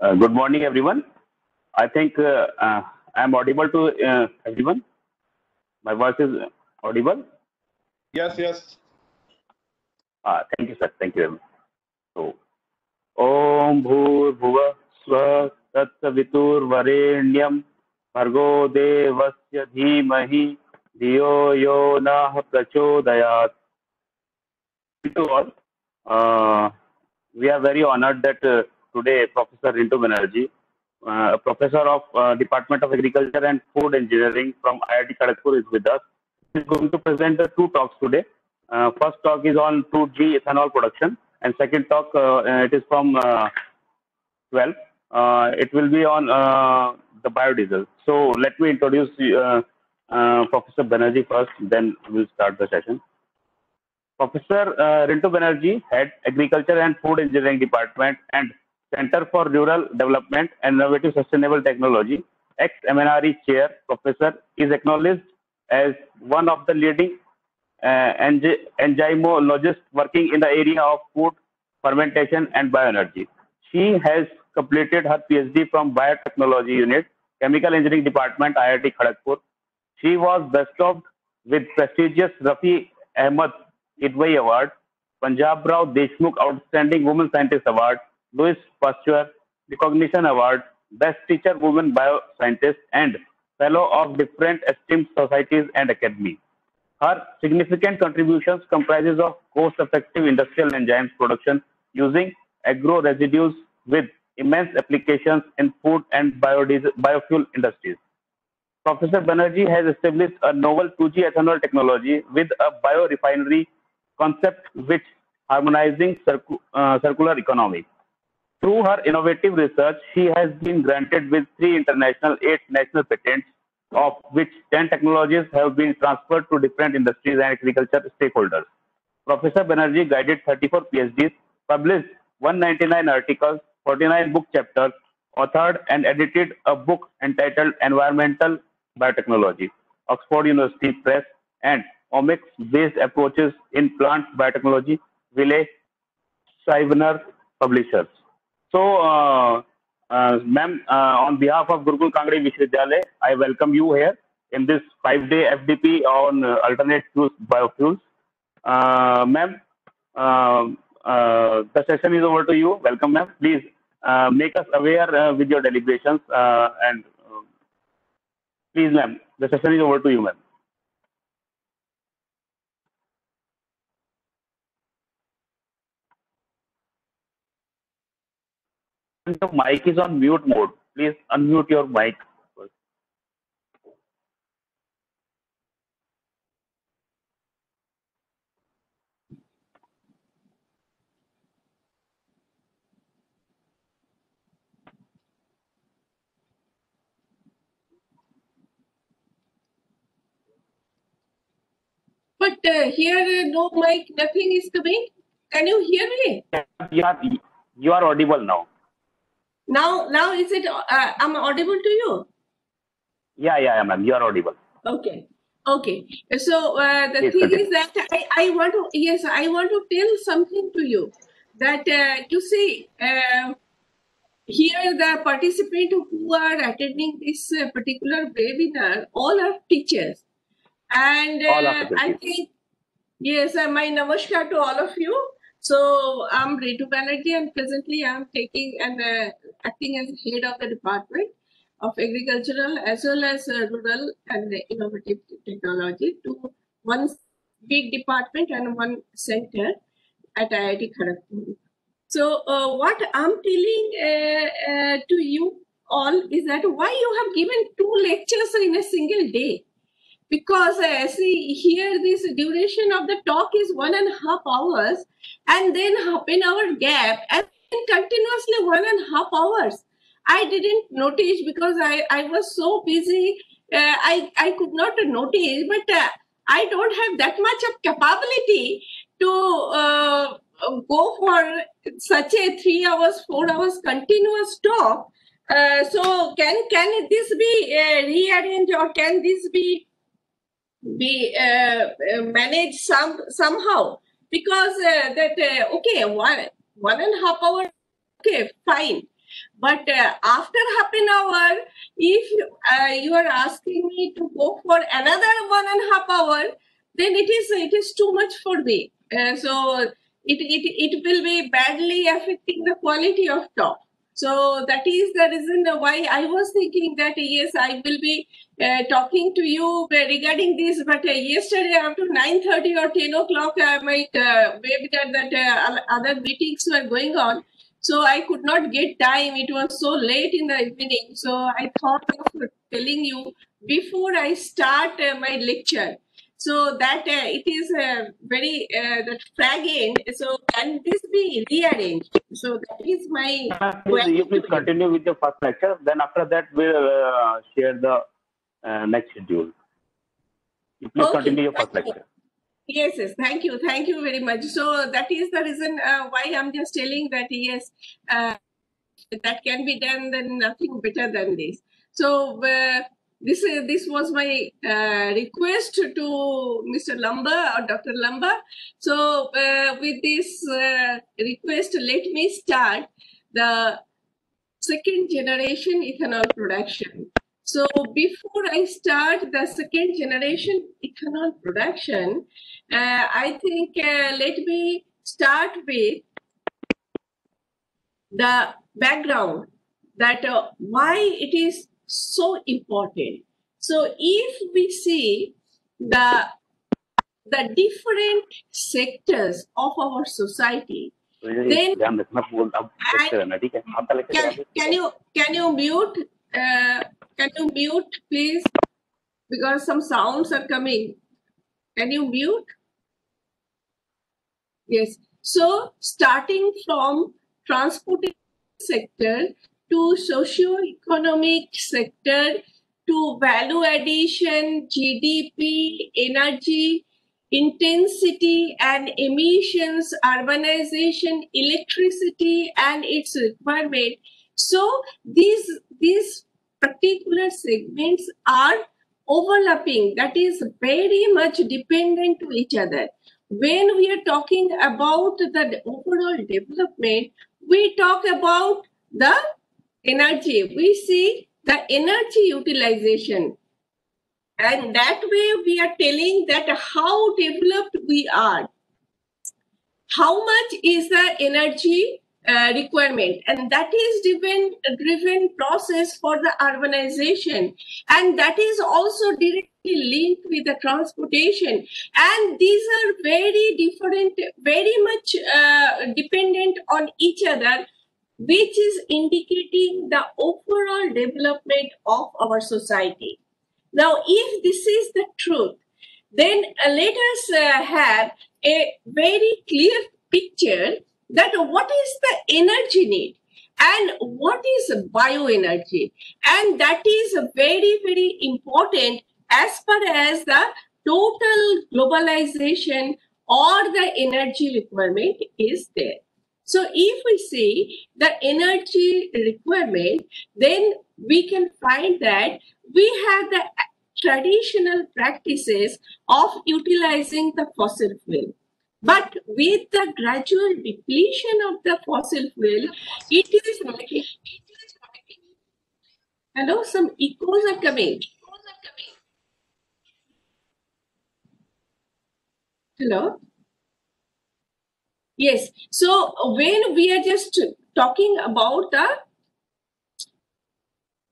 Uh, good morning, everyone. I think uh, uh, I'm audible to uh, everyone. My voice is audible. Yes, yes. Uh, thank you, sir. Thank you. So, Om Bhur Bhurbhuva Swa Tatsaviturvarenyam Bhargo Devasya Dhimahi Diyo Yo Nah Prachodayat. To all, uh, we are very honored that uh, today Professor Rintu Banerjee, uh, a professor of uh, Department of Agriculture and Food Engineering from IIT Kharagpur is with us. He is going to present two talks today. Uh, first talk is on 2G ethanol production, and second talk uh, uh, it is from uh, 12. Uh, it will be on the biodiesel. So let me introduce Professor Banerjee first, then we'll start the session. Professor uh, Rintu Banerjee, Head Agriculture and Food Engineering Department and Center for Rural Development and Innovative Sustainable Technology, ex-MNRE Chair, Professor, is acknowledged as one of the leading uh, enzy- enzymologists working in the area of food fermentation and bioenergy. She has completed her PhD from Biotechnology Unit, Chemical Engineering Department, IIT Kharagpur. She was bestowed with prestigious Rafi Ahmad Kidwai Award, Punjab Rao Deshmukh Outstanding Women Scientist Award, Louis Pasteur Recognition Award, Best Teacher Woman Bioscientist, and Fellow of different esteemed societies and academies. Her significant contributions comprises of cost-effective industrial enzymes production using agro residues with immense applications in food and biofuel industries. Professor Banerjee has established a novel 2G ethanol technology with a biorefinery concept which harmonizing circu- uh, circular economy. Through her innovative research, she has been granted with three international, eight national patents, of which 10 technologies have been transferred to different industries and agriculture stakeholders. Professor Banerjee guided 34 PhDs, published 199 articles, 49 book chapters, authored and edited a book entitled Environmental Biotechnology, Oxford University Press, and Omics-based approaches in plant biotechnology, Wiley Scrivener Publishers. So, uh, uh, ma'am, uh, on behalf of Gurukul Kangri Vishwavidyalaya, I welcome you here in this five-day FDP on uh, alternate fuels biofuels. Ma'am, the session is over to you. Welcome, ma'am. Please make us aware with your deliberations and please, ma'am, the session is over to you, ma'am. The mic is on mute mode. Please unmute your mic. But uh, here, uh, no mic, nothing is coming. Can you hear me? You are, you are audible now. Now, now is it? Uh, I'm audible to you. Yeah, yeah, ma'am. You are audible. Okay. Okay. So uh, the Yes, thing continue. is that I, I want to yes I want to tell something to you that uh, you see uh, here the participants who are attending this uh, particular webinar all are teachers and uh, I think yes uh, my namaskar to all of you. So I'm Rintu Banerjee and presently I'm taking and uh, acting as head of the department of agricultural as well as uh, rural and innovative technology to one big department and one center at IIT Kharagpur. So uh, what I'm telling uh, uh, to you all is that why you have given two lectures in a single day? Because uh, see here this duration of the talk is one and a half hours and then half an hour gap and continuously one and a half hours. I didn't notice because I, I was so busy. Uh, I, I could not notice, but uh, I don't have that much of capability to uh, go for such a three hours, four hours continuous talk. Uh, so can can this be uh, rearranged or can this be be uh, managed some somehow? Because that okay one one and a half hour okay fine But uh, after half an hour, if you, uh, you are asking me to go for another one and a half hour, then it is it is too much for me. Uh, so it, it it will be badly affecting the quality of talk. So that is the reason why I was thinking that yes, I will be uh, talking to you regarding this. But uh, yesterday after 9.30 or 10 o'clock, uh, my uh, that, that uh, other meetings were going on. So I could not get time. It was so late in the evening. So I thought of telling you before I start uh, my lecture. So that uh, it is uh, very uh, that fragile. So can this be rearranged? So that is my. please, you please continue with the first lecture. Then after that, we'll uh, share the uh, next schedule. You please Okay, continue your first lecture. Yes, yes. Thank you. Thank you very much. So that is the reason uh, why I'm just telling that yes, uh, that can be done. Then nothing better than this. So uh, this is this was my uh, request to Mr. Lamba or Dr. Lamba. So uh, with this uh, request, let me start the second generation ethanol production. So before I start the second generation ethanol production, uh, I think uh, let me start with the background that uh, why it is so important. So if we see the the different sectors of our society, then can, can you can you mute uh, can you mute please because some sounds are coming. Can you mute? Yes. So starting from transport sector, to socio-economic sector to value addition gdp energy intensity and emissions, urbanization, electricity and its requirement. So these these particular segments are overlapping. That is very much dependent to each other. When we are talking about the overall development, we talk about the energy. We see the energy utilization. And that way we are telling that how developed we are. How much is the energy uh, requirement? And that is driven driven process for the urbanization. And that is also directly linked with the transportation. And these are very different very much uh, dependent on each other which is indicating the overall development of our society now, if this is the truth, then uh, let us uh, have a very clear picture that what is the energy need and what is bioenergy. And that is very, very important as far as the total globalization or the energy requirement is there. So if we see the energy requirement, then we can find that we have the traditional practices of utilizing the fossil fuel. But with the gradual depletion of the fossil fuel, it is Hello, some echoes are coming. Hello? Yes. So when we are just talking about the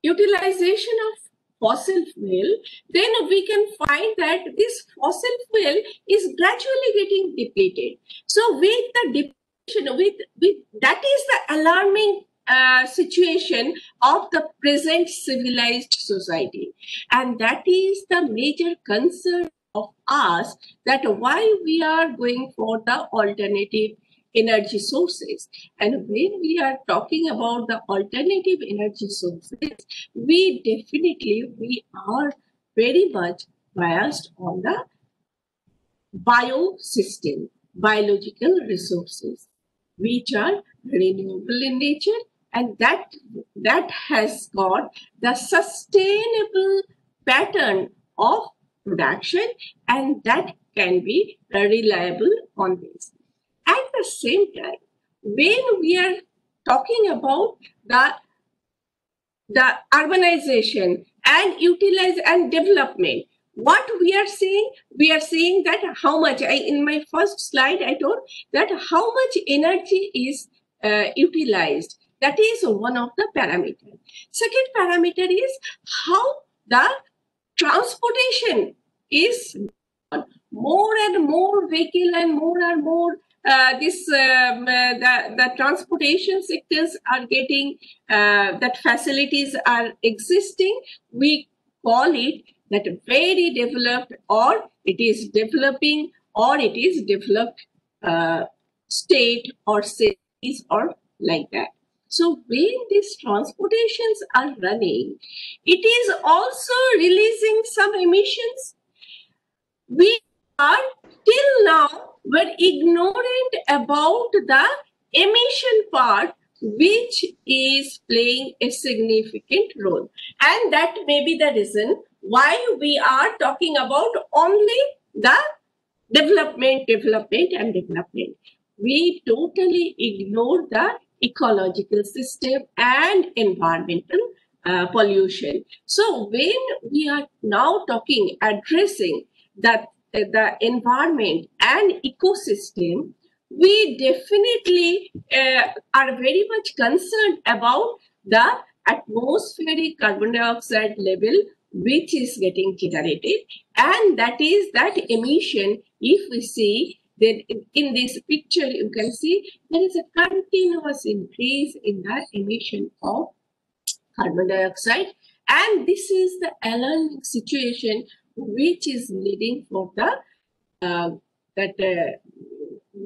utilization of fossil fuel, then we can find that this fossil fuel is gradually getting depleted. So with the depletion, with, with that is the alarming uh, situation of the present civilized society. And that is the major concern of us that why we are going for the alternative energy sources. And when we are talking about the alternative energy sources, we definitely we are very much biased on the biosystem, biological resources, which are renewable in nature, and that that has got the sustainable pattern of production, and that can be reliable on this. At the same time, when we are talking about the the urbanization and utilize and development what we are saying we are saying that how much I, in my first slide i told that how much energy is uh, utilized that is one of the parameters second parameter is how the transportation is more and more vehicle and more and more uh, this um, uh, the, the transportation sectors are getting uh, that facilities are existing. We call it that very developed or it is developing or it is developed uh, state or cities or like that so when these transportations are running it is also releasing some emissions. We are till now were ignorant about the emission part which is playing a significant role. And that may be the reason why we are talking about only the development development and development. We totally ignore the ecological system and environmental uh, pollution. So when we are now talking addressing that uh, the environment and ecosystem, we definitely uh, are very much concerned about the atmospheric carbon dioxide level which is getting generated. And that is that emission if we see then in this picture you can see there is a continuous increase in the emission of carbon dioxide. And this is the alarming situation which is leading for the uh, that uh,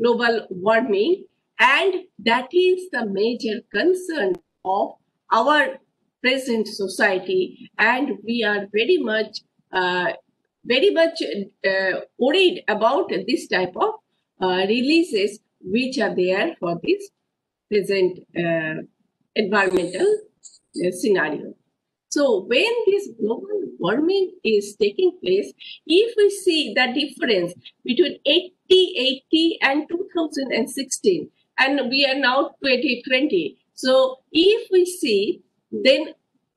global warming. And that is the major concern of our present society. And we are very much uh, very much uh, worried about this type of uh, releases which are there for this present uh, environmental scenario so when this global warming is taking place, if we see the difference between 80, 80 and 2016, and we are now 2020. So if we see, then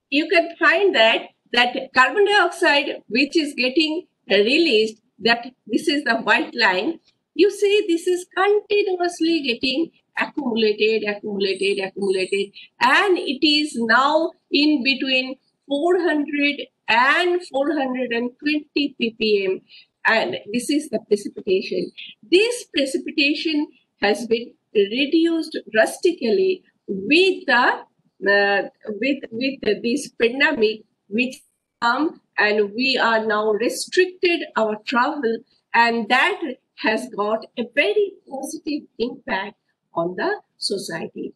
you can find that that carbon dioxide, which is getting released, that this is the white line, you see this is continuously getting accumulated, accumulated, accumulated, and it is now in between 400 and 420 ppm. And this is the precipitation. This precipitation has been reduced drastically with the uh, with with this pandemic which come and we are now restricted our travel and that has got a very positive impact on the society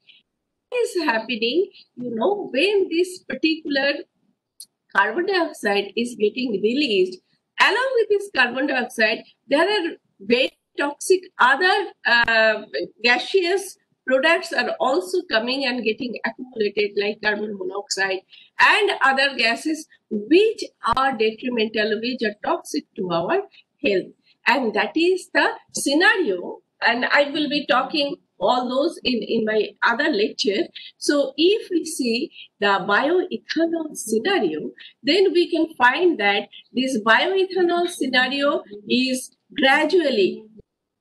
what is happening you know when this particular carbon dioxide is getting released. Along with this carbon dioxide, there are very toxic other uh, gaseous products are also coming and getting accumulated like carbon monoxide and other gases which are detrimental, which are toxic to our health. And that is the scenario. And I will be talking all those in, in my other lecture. So if we see the bioethanol scenario, then we can find that this bioethanol scenario is gradually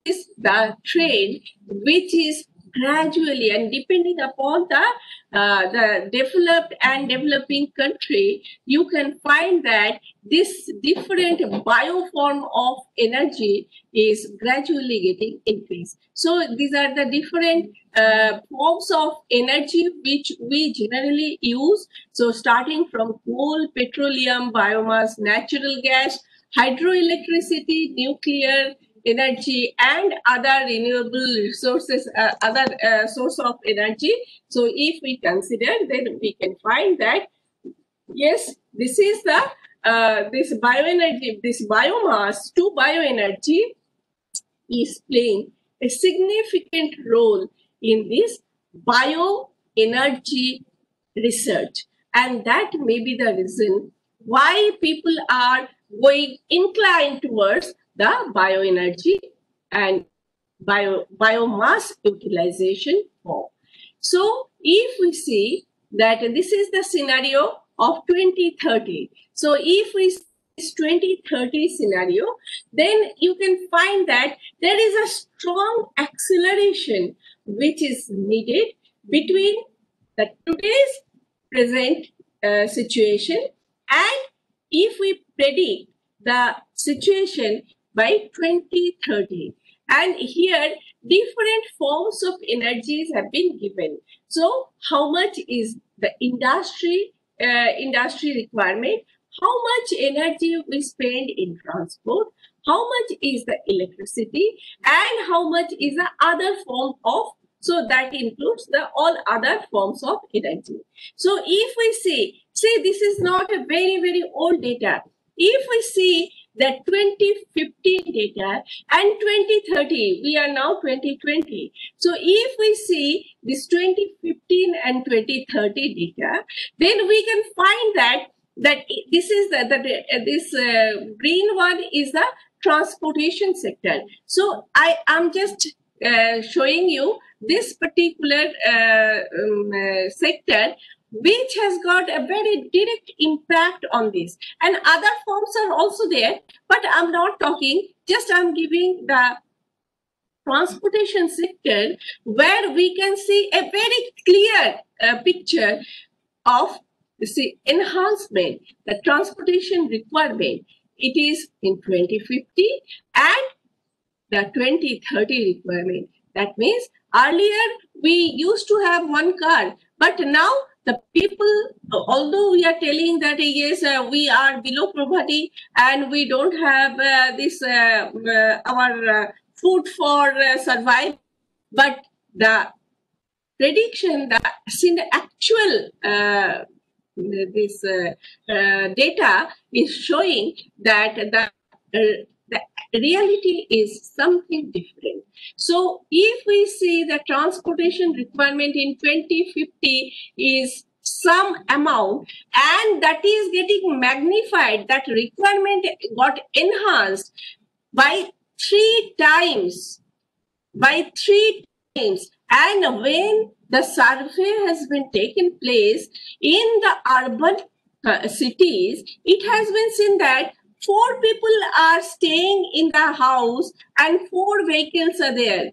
is the trend which is gradually and depending upon the uh, the developed and developing country you can find that this different bioform of energy is gradually getting increased. So these are the different uh, forms of energy which we generally use. So starting from coal petroleum biomass natural gas hydroelectricity nuclear energy and other renewable resources, uh, other uh, source of energy. So if we consider, then we can find that, yes, this is the, uh, this bioenergy, this biomass to bioenergy is playing a significant role in this bioenergy research. And that may be the reason why people are going inclined towards the bioenergy and bio, biomass utilization for. So if we see that this is the scenario of 2030. So if we see this 2030 scenario, then you can find that there is a strong acceleration which is needed between the today's present uh, situation and if we predict the situation by 2030 and here different forms of energies have been given. So how much is the industry uh, industry requirement? How much energy we spend in transport? How much is the electricity? And how much is the other form of so that includes the all other forms of energy. So if we see see this is not a very very old data. If we see that 2015 data and 2030 we are now 2020 so if we see this 2015 and 2030 data then we can find that that this is the, the this uh, green one is the transportation sector. So i am just uh, showing you this particular uh, um, uh, sector which has got a very direct impact on this. And other forms are also there but i'm not talking just i'm giving the transportation sector where we can see a very clear uh, picture of the enhancement the transportation requirement. It is in 2050 and the 2030 requirement. That means earlier we used to have one car but now the people, although we are telling that yes, uh, we are below poverty and we don't have uh, this uh, uh our uh, food for uh, survive, but the prediction, the in the actual this data is showing that the reality is something different. So if we see the transportation requirement in 2050 is some amount and that is getting magnified, that requirement got enhanced by three times, by three times. And when the survey has been taken place in the urban uh, cities, it has been seen that four people are staying in the house and four vehicles are there.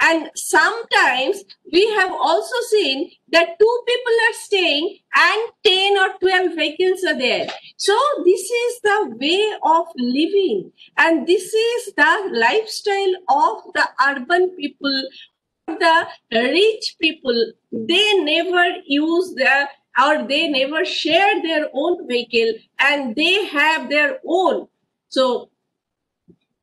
And sometimes we have also seen that two people are staying and 10 or 12 vehicles are there. So this is the way of living and this is the lifestyle of the urban people, the rich people. They never use the or they never share their own vehicle and they have their own. So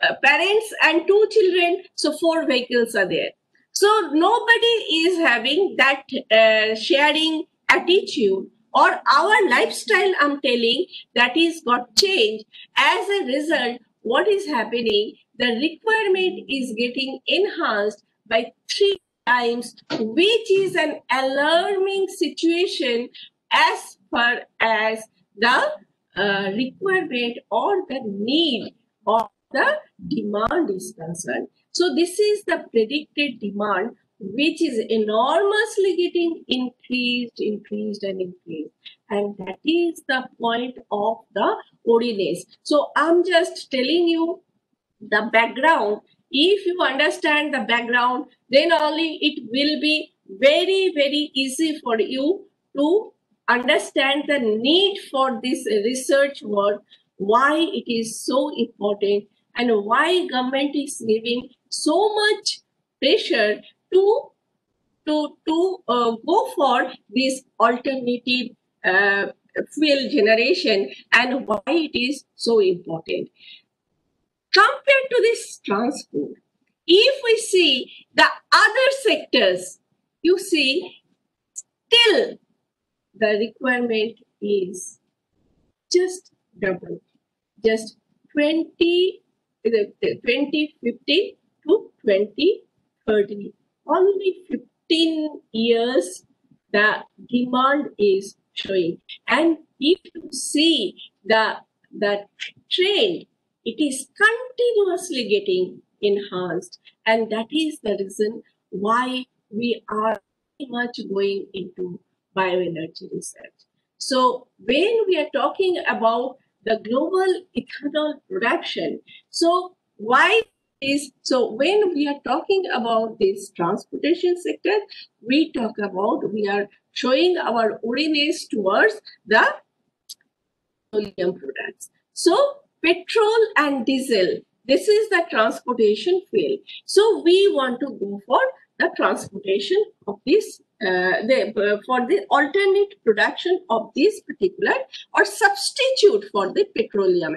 uh, parents and two children, so four vehicles are there. So nobody is having that uh, sharing attitude or our lifestyle, I'm telling, that is got changed. As a result, what is happening? The requirement is getting enhanced by three times, which is an alarming situation as far as the uh, requirement or the need or the demand is concerned. So this is the predicted demand which is enormously getting increased, increased and increased. And that is the point of the ordinance. So I'm just telling you the background. If you understand the background, then only it will be very, very easy for you to understand the need for this research work, why it is so important and why government is giving so much pressure to to to uh, go for this alternative uh, fuel generation and why it is so important compared to this transport if we see the other sectors you see still the requirement is just double, just 20, 2050 to 2030. Only 15 years the demand is showing. And if you see the, the trend, it is continuously getting enhanced. And that is the reason why we are much going into bioenergy research. So when we are talking about the global ethanol production, so why is so when we are talking about this transportation sector, we talk about we are showing our origins towards the petroleum products. So petrol and diesel, this is the transportation fuel. So we want to go for the transportation of this uh, the, uh, for the alternate production of this particular or substitute for the petroleum.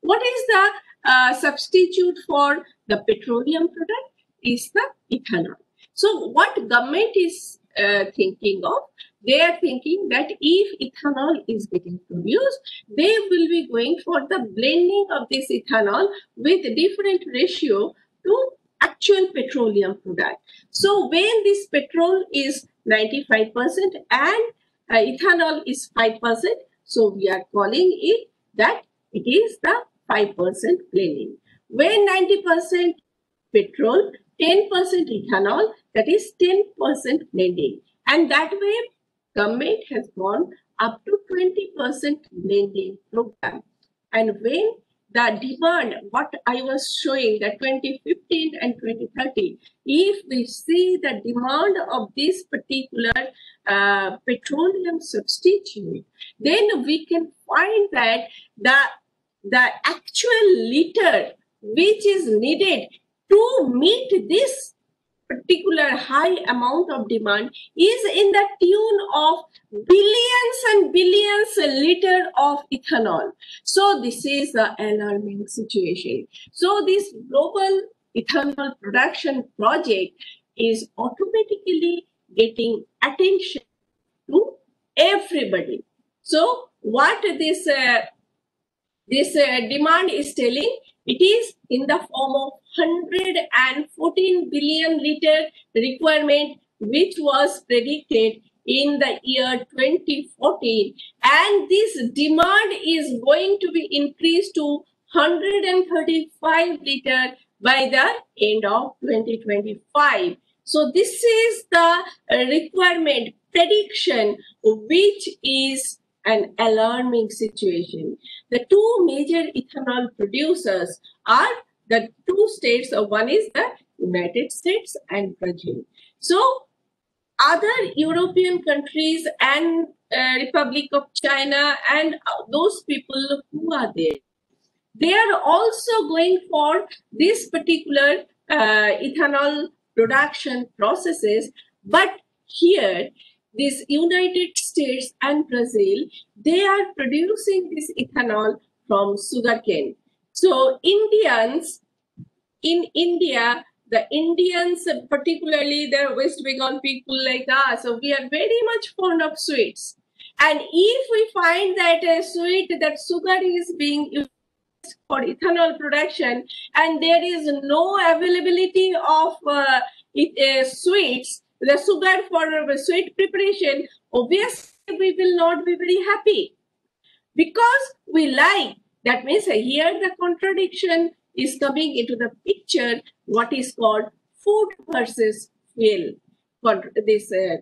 What is the uh, substitute for the petroleum product? Is the ethanol. So what government is uh, thinking of? They are thinking that if ethanol is getting produced, they will be going for the blending of this ethanol with different ratio to actual petroleum product. So when this petrol is 95% and uh, ethanol is 5%, so we are calling it that it is the 5% blending. When 90% petrol, 10% ethanol, that is 10% blending. And that way, government has gone up to 20% blending program. And when the demand, what I was showing, that 2015 and 2030, if we see the demand of this particular uh, petroleum substitute, then we can find that the, the actual liter which is needed to meet this particular high amount of demand is in the tune of billions and billions liter of ethanol. So this is the alarming situation. So this global ethanol production project is automatically getting attention to everybody. So what this uh, this uh, demand is telling it is in the form of 114 billion liter requirement, which was predicted in the year 2014. And this demand is going to be increased to 135 liter by the end of 2025. So this is the requirement prediction, which is an alarming situation. The two major ethanol producers are the two states. One is the United States and Brazil. So other European countries and uh, Republic of China and those people who are there, they are also going for this particular uh, ethanol production processes. But here, these United States and Brazil, they are producing this ethanol from sugarcane. So Indians in India, the Indians, particularly the West Bengal people like us, so we are very much fond of sweets. And if we find that a sweet, that sugar is being used for ethanol production and there is no availability of uh, it, uh, sweets, the sugar for sweet preparation, obviously we will not be very happy because we like. That means here the contradiction is coming into the picture, what is called food versus fuel, this uh,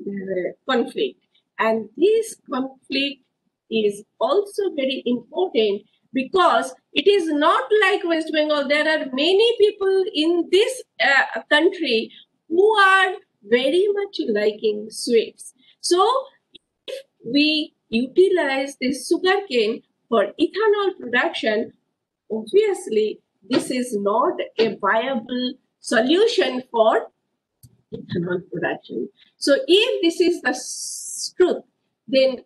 uh, conflict. And this conflict is also very important because it is not like West Bengal. There are many people in this uh, country who are very much liking sweets. So if we utilize this sugarcane for ethanol production, obviously this is not a viable solution for ethanol production. So if this is the truth, then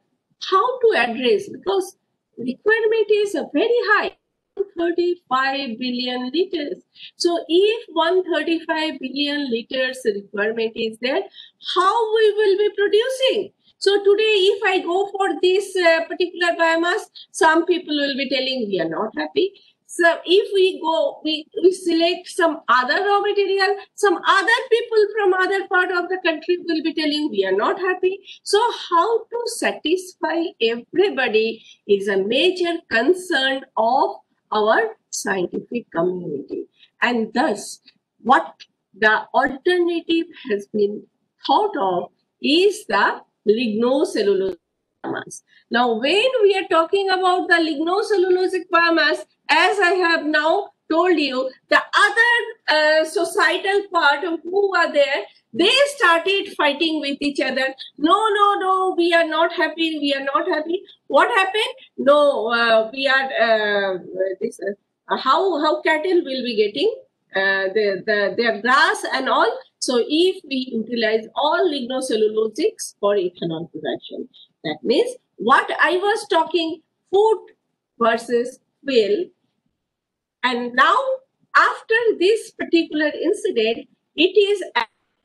how to address, because requirement is very high, 135 billion liters. So if 135 billion liters requirement is there, how we will be producing? So today, if I go for this uh, particular biomass, some people will be telling we are not happy. So if we go, we, we select some other raw material, some other people from other part of the country will be telling we are not happy. So how to satisfy everybody is a major concern of our scientific community. And thus, what the alternative has been thought of is the lignocellulosic biomass. Now, when we are talking about the lignocellulosic biomass, as I have now told you, the other uh, societal part of who are there, they started fighting with each other. No, no, no, we are not happy. We are not happy. What happened? No, uh, we are uh, this. Uh, how how cattle will be getting uh, the, the their grass and all. So if we utilize all lignocellulosics for ethanol production, that means what I was talking food versus fuel. And now after this particular incident, it is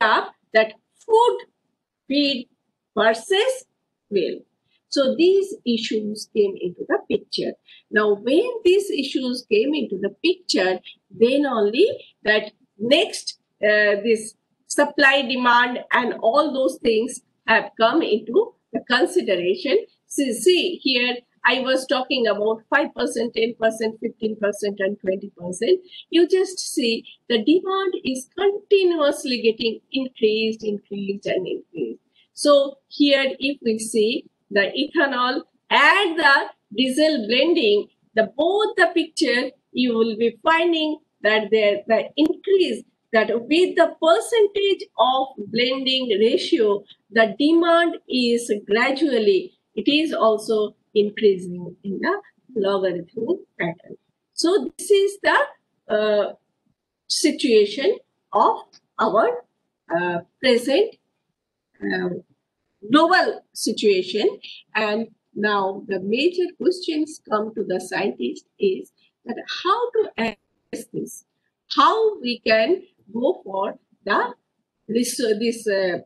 up that food feed versus fuel. So these issues came into the picture. Now, when these issues came into the picture, then only that next uh, this supply demand and all those things have come into the consideration. See, see here I was talking about 5%, 10%, 15%, and 20%. You just see the demand is continuously getting increased, increased, and increased. So here, if we see the ethanol and the diesel blending, the both the picture, you will be finding that there the increase that with the percentage of blending ratio, the demand is gradually, it is also increasing in the logarithmic pattern. So this is the uh, situation of our uh, present global situation. And now the major questions come to the scientist is that how to address this, how we can go for the this uh, this uh,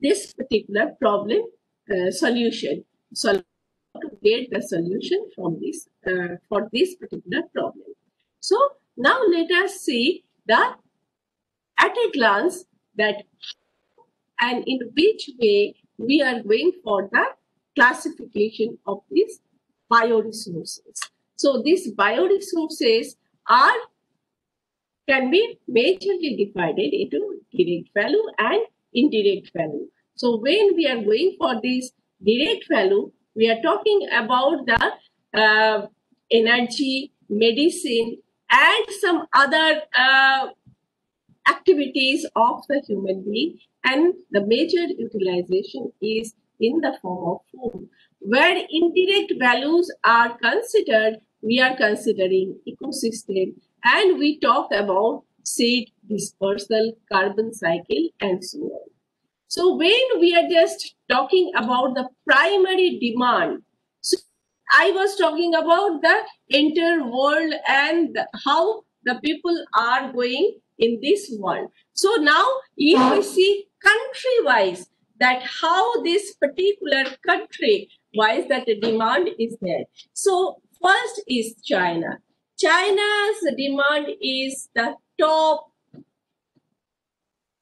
this particular problem uh, solution. So get the solution from this uh, for this particular problem. So now let us see the at a glance that and in which way we are going for the classification of these bioresources. So these bioresources are can be majorly divided into direct value and indirect value. So when we are going for this direct value, we are talking about the uh, energy, medicine, and some other uh, activities of the human being. And the major utilization is in the form of food. Where indirect values are considered, we are considering ecosystem and we talk about seed dispersal, carbon cycle, and so on. So when we are just talking about the primary demand, so I was talking about the entire world and how the people are going in this world. So now if we see country-wise that how this particular country wise that the demand is there. So first is China. China's demand is the top,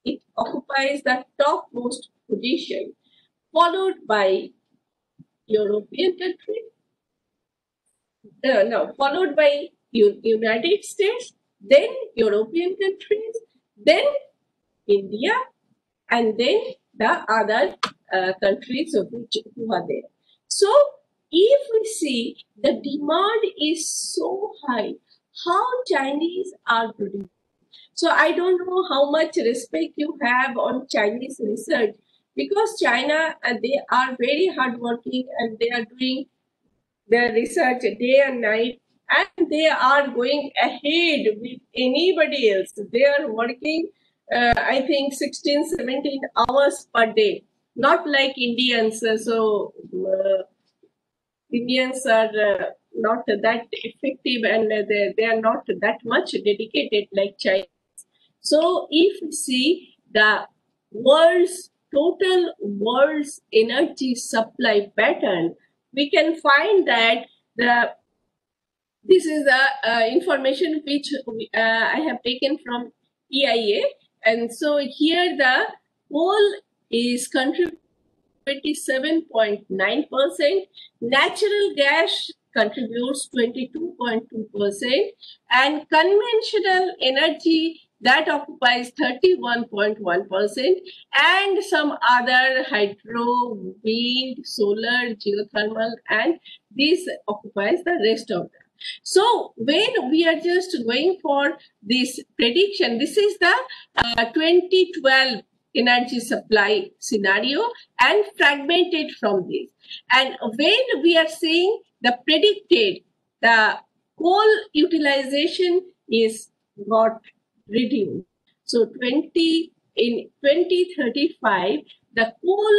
it occupies the topmost position, followed by European country, uh, no, followed by U United States, then European countries, then India, and then the other uh, countries of which who are there. So if we see the demand is so high, how Chinese are producing. So I don't know how much respect you have on Chinese research because China uh, they are very hardworking and they are doing their research day and night and they are going ahead with anybody else. They are working, uh, I think, 16, 17 hours per day, not like Indians. So uh, Indians are uh, not that effective and they, they are not that much dedicated like China. So if we see the world's total world's energy supply pattern, we can find that the this is the uh, information which uh, I have taken from EIA. And so here the coal is contributing 27.9%. Natural gas contributes 22.2% and conventional energy that occupies 31.1%, and some other hydro, wind, solar, geothermal, and this occupies the rest of them. So when we are just going for this prediction, this is the uh, 2012 energy supply scenario and fragmented from this. And when we are saying the predicted, the coal utilization is got reduced. So 20 in 2035, the coal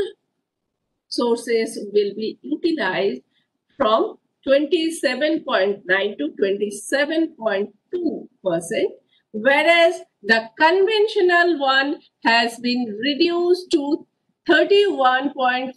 sources will be utilized from 27.9 to 27.2 percent, whereas the conventional one has been reduced to 31.3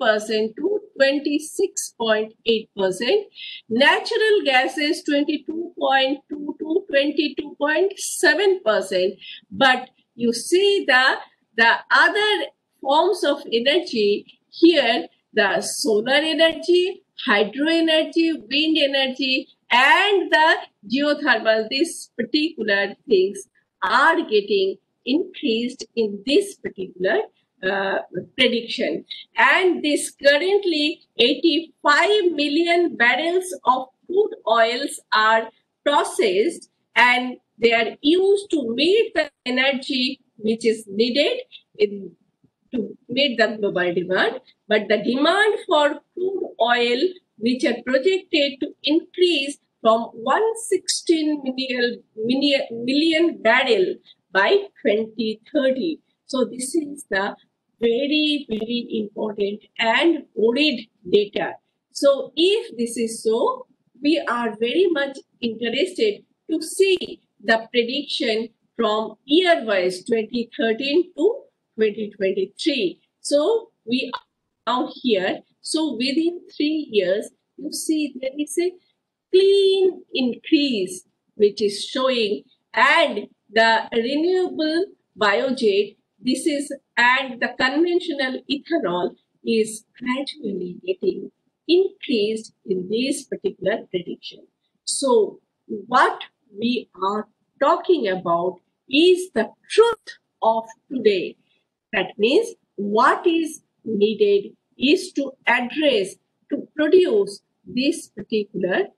percent to 26.8 percent. Natural gases 22.2 to 22.7 percent. But you see the the other forms of energy here, the solar energy, hydro energy, wind energy, and the geothermal, these particular things are getting increased in this particular uh, prediction. And this currently 85 million barrels of crude oils are processed and they are used to meet the energy which is needed in, to meet the global demand. But the demand for crude oil, which are projected to increase from 116 million, million, million barrel by 2030. So this is the very, very important and worried data. So if this is so, we are very much interested to see the prediction from year-wise 2013 to 2023. So we are now here. So within three years, you see there is a clean increase which is showing and the renewable biojet this is and the conventional ethanol is gradually getting increased in this particular prediction. So what we are talking about is the truth of today. That means what is needed is to address, to produce this particular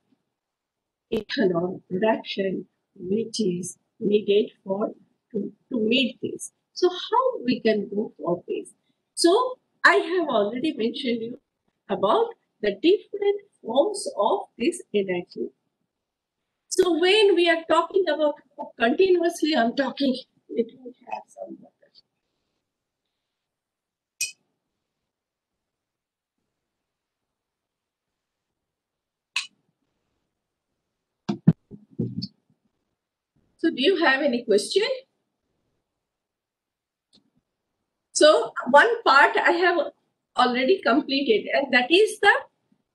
ethanol production, which is needed for to, to meet this. So how we can go for this? So I have already mentioned you about the different forms of this energy. So when we are talking about continuously, I'm talking, have some water. So do you have any question? So one part I have already completed and that is the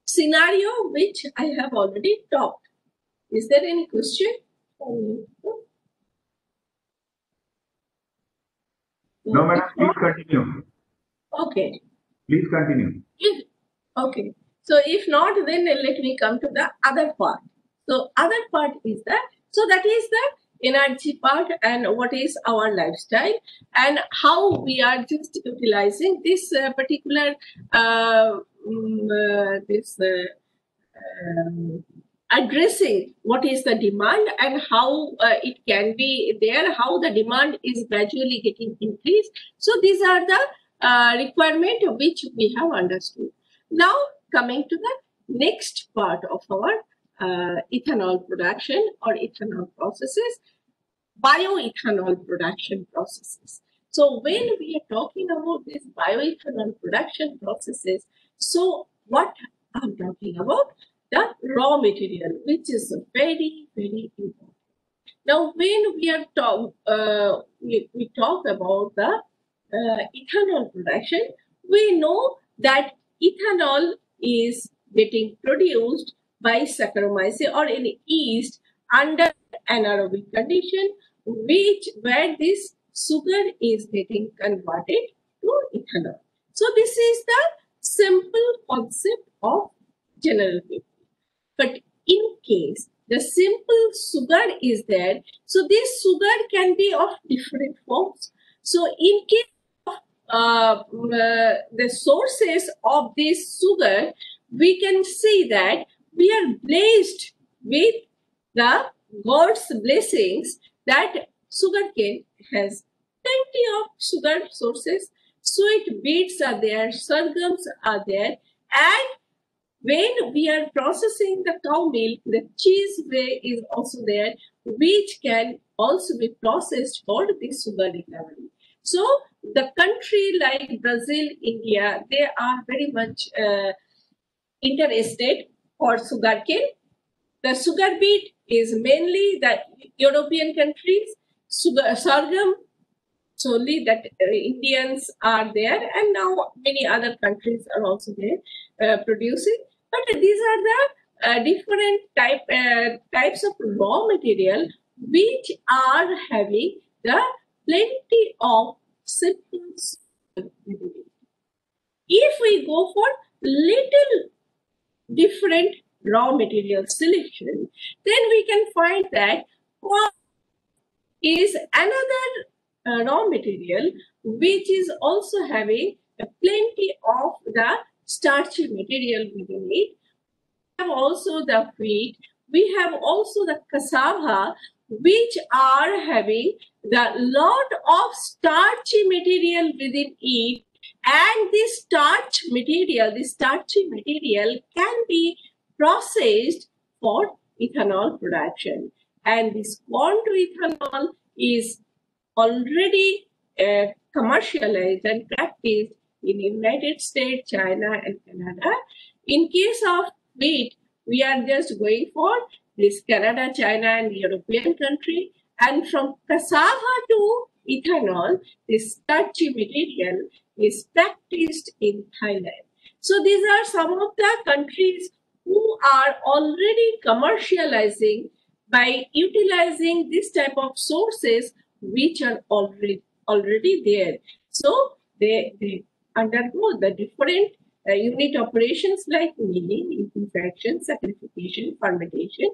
scenario which I have already talked. Is there any question? No, madam, please continue. Okay. Please continue. If, okay. So if not, then let me come to the other part. So other part is that, so that is the energy part and what is our lifestyle and how we are just utilizing this uh, particular uh, um, uh, this uh, um, addressing what is the demand and how uh, it can be there how the demand is gradually getting increased. So these are the uh, requirement which we have understood. Now coming to the next part of our uh, ethanol production or ethanol processes, bioethanol production processes. So when we are talking about this bioethanol production processes, so what I'm talking about, the raw material, which is very, very important. Now, when we are talk, uh, we, we talk about the uh, ethanol production, we know that ethanol is getting produced by Saccharomyces or in yeast under anaerobic condition, which where this sugar is getting converted to ethanol. So this is the simple concept of general people. But in case the simple sugar is there. So this sugar can be of different forms. So in case of uh, uh, the sources of this sugar, we can see that we are blessed with the God's blessings that sugarcane has plenty of sugar sources. Sweet beets are there, sorghums are there, and when we are processing the cow milk, the cheese whey is also there, which can also be processed for the sugar recovery. So the country like Brazil, India, they are very much uh, interested for sugarcane. The sugar beet is mainly that European countries, sorghum solely that uh, Indians are there, and now many other countries are also there uh, producing. But these are the uh, different type uh, types of raw material which are having the plenty of symptoms. If we go for little different raw material selection, then we can find that corn is another uh, raw material which is also having plenty of the starchy material within it. We have also the wheat. We have also the cassava, which are having the lot of starchy material within it. And this starch material, this starchy material can be processed for ethanol production. And this corn to ethanol is already uh, commercialized and practiced in United States, China, and Canada. In case of wheat, we are just going for this Canada, China, and European country. And from cassava to ethanol, this starchy material is practiced in Thailand. So these are some of the countries who are already commercializing by utilizing this type of sources which are already already there. So they, they undergo the different uh, unit operations like milling, infection, saccharification, fermentation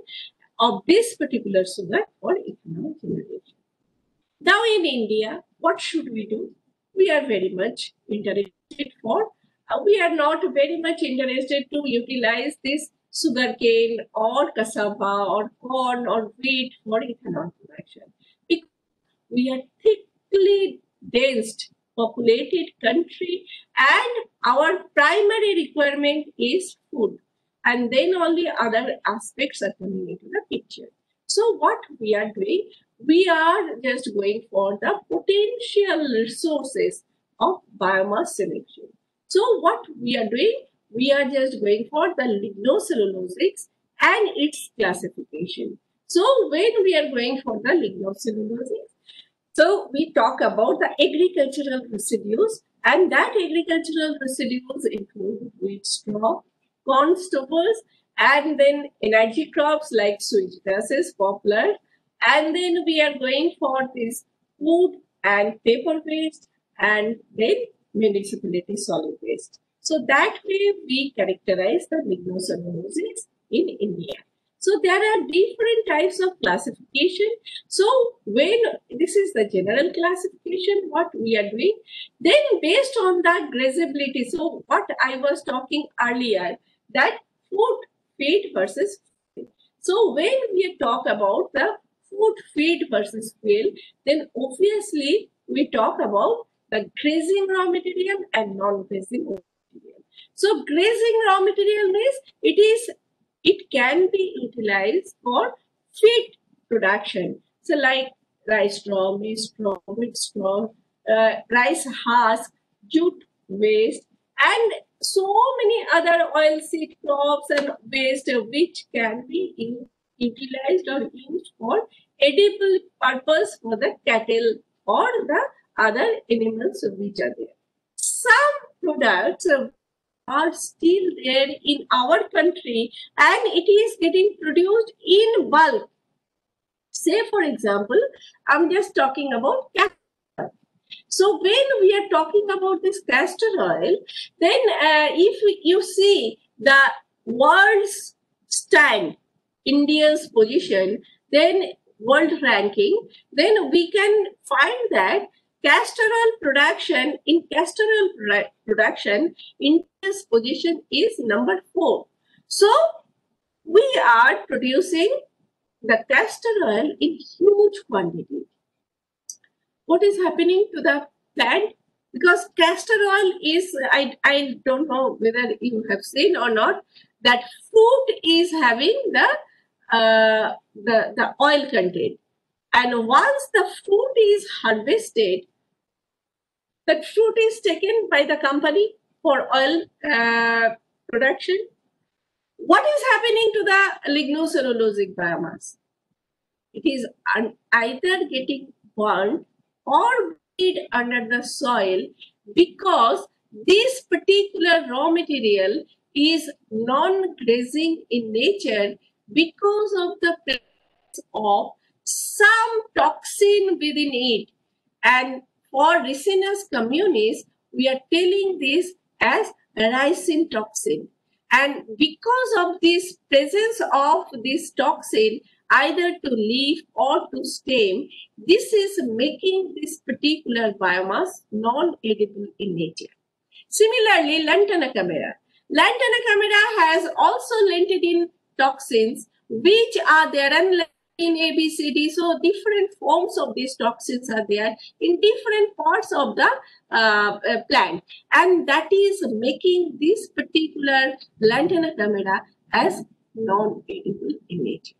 of this particular sugar for ethanol generation. Now in India, what should we do? We are very much interested for, Uh, we are not very much interested to utilize this sugarcane or cassava or corn or wheat for ethanol production. Because we are thickly dense populated country and our primary requirement is food. And then only other aspects are coming into the picture. So what we are doing we are just going for the potential resources of biomass selection so what we are doing we are just going for the lignocellulosics and its classification so when we are going for the lignocellulosics so we talk about the agricultural residues and that agricultural residues include wheat straw, corn stubbles, and then energy crops like switch grasses, poplar. And then we are going for this food and paper waste and then municipality solid waste. So that way we characterize the lignocelluloses in India. So there are different types of classification. So when this is the general classification, what we are doing, then based on the grazability. So what I was talking earlier, that food feed versus feed. So when we talk about the food feed versus fuel, then obviously we talk about the grazing raw material and non-grazing raw material. So grazing raw material means it is it can be utilized for feed production. So like rice straw, maize straw, wheat straw, uh, rice husk, jute waste, and so many other oilseed crops and waste which can be in, utilized or used for edible purpose for the cattle or the other animals which are there. Some products are still there in our country and it is getting produced in bulk. Say, for example, I'm just talking about castor. So when we are talking about this castor oil, then uh, if you see the world's stand India's position, then world ranking, then we can find that castor oil production in castor oil produ- production, India's position is number four. So we are producing the castor oil in huge quantity. What is happening to the plant? Because castor oil is, I, I don't know whether you have seen or not, that fruit is having the uh, the, the oil content. And once the fruit is harvested, the fruit is taken by the company for oil uh, production. What is happening to the lignocellulosic biomass? It is either getting burned or buried under the soil because this particular raw material is non-grazing in nature because of the presence of some toxin within it. And for Ricinus communis, we are telling this as ricin toxin. And because of this presence of this toxin, either to leaf or to stem, this is making this particular biomass non-edible in nature. Similarly, Lantana camara. Lantana camara has also lenticine toxins, which are there and in ABCD. So different forms of these toxins are there in different parts of the uh, uh, plant. And that is making this particular Lantana camara as non-edible in nature.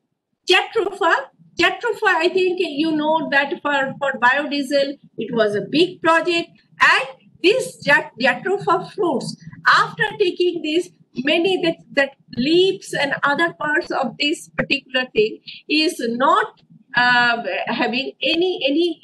Jatropha, Jatropha, I think you know that for, for biodiesel, it was a big project. And these Jat- Jatropha fruits, after taking this, many that, that leaves and other parts of this particular thing is not uh, having any any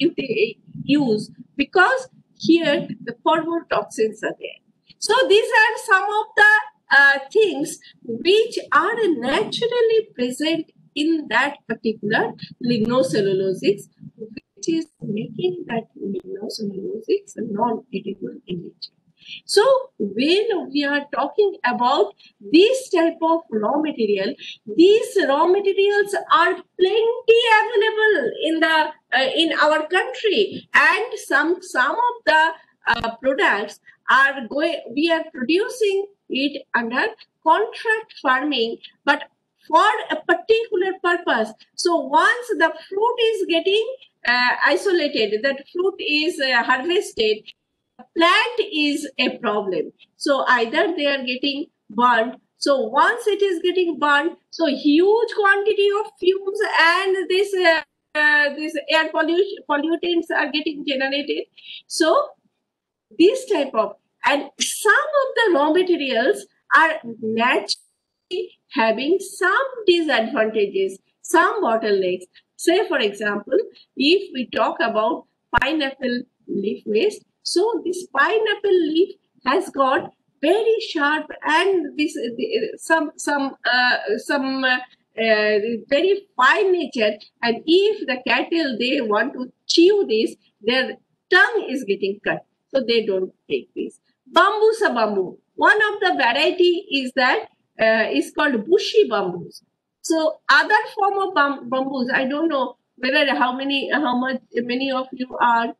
use because here the hormone toxins are there. So these are some of the uh, things which are naturally present in that particular lignocellulosics, which is making that lignocellulosics non-edible in nature. So when we are talking about this type of raw material, these raw materials are plenty available in the uh, in our country, and some some of the uh, products are going. We are producing it under contract farming, but for a particular purpose. So once the fruit is getting uh, isolated, that fruit is uh, harvested, plant is a problem. So either they are getting burned. So once it is getting burned, so huge quantity of fumes and this uh, uh, this air pollution pollutants are getting generated. So this type of and some of the raw materials are naturally having some disadvantages, some bottlenecks. Say, for example, if we talk about pineapple leaf waste, so this pineapple leaf has got very sharp and this some some uh, some uh, uh, very fine nature. And if the cattle they want to chew this, their tongue is getting cut, so they don't take this. Bambusa bamboo. One of the variety is that uh, is called bushy bamboos. So other form of bam- bamboos, I don't know whether how many how much many of you are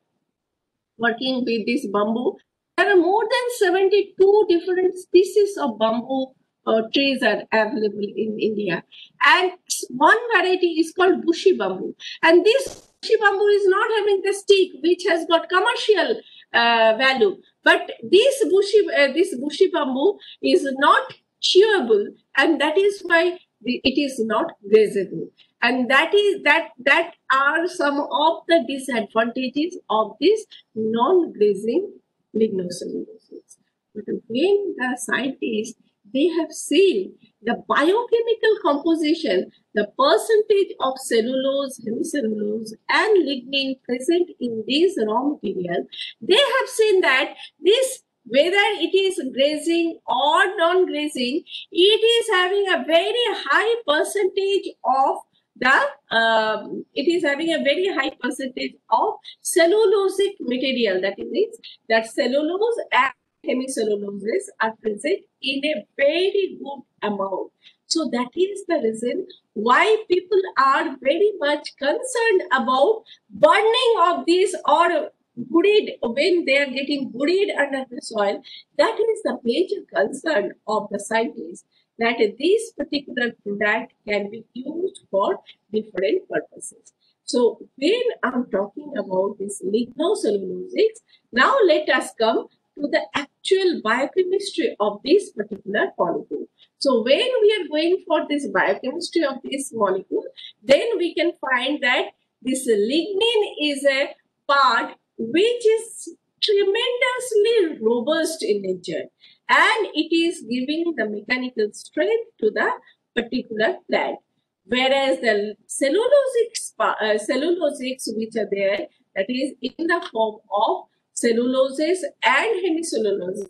working with this bamboo. There are more than 72 different species of bamboo uh, trees are available in India. And one variety is called bushy bamboo. And this bushy bamboo is not having the stick, which has got commercial uh, value. But this bushy, uh, this bushy bamboo is not chewable, and that is why it is not grazable. And that is that that are some of the disadvantages of this non-grazing lignocelluloses. But when the scientists they have seen the biochemical composition, the percentage of cellulose, hemicellulose, and lignin present in these raw material, they have seen that this whether it is grazing or non-grazing, it is having a very high percentage of the um, it is having a very high percentage of cellulosic material. That is that cellulose and hemicelluloses are present in a very good amount. So that is the reason why people are very much concerned about burning of these or buried when they are getting buried under the soil. That is the major concern of the scientists that this particular product can be used for different purposes. So when I'm talking about this lignocellulosics, now let us come to the actual biochemistry of this particular molecule. So when we are going for this biochemistry of this molecule, then we can find that this lignin is a part which is tremendously robust in nature and it is giving the mechanical strength to the particular plant. Whereas the cellulosics, uh, cellulosics which are there, that is in the form of celluloses and hemicelluloses,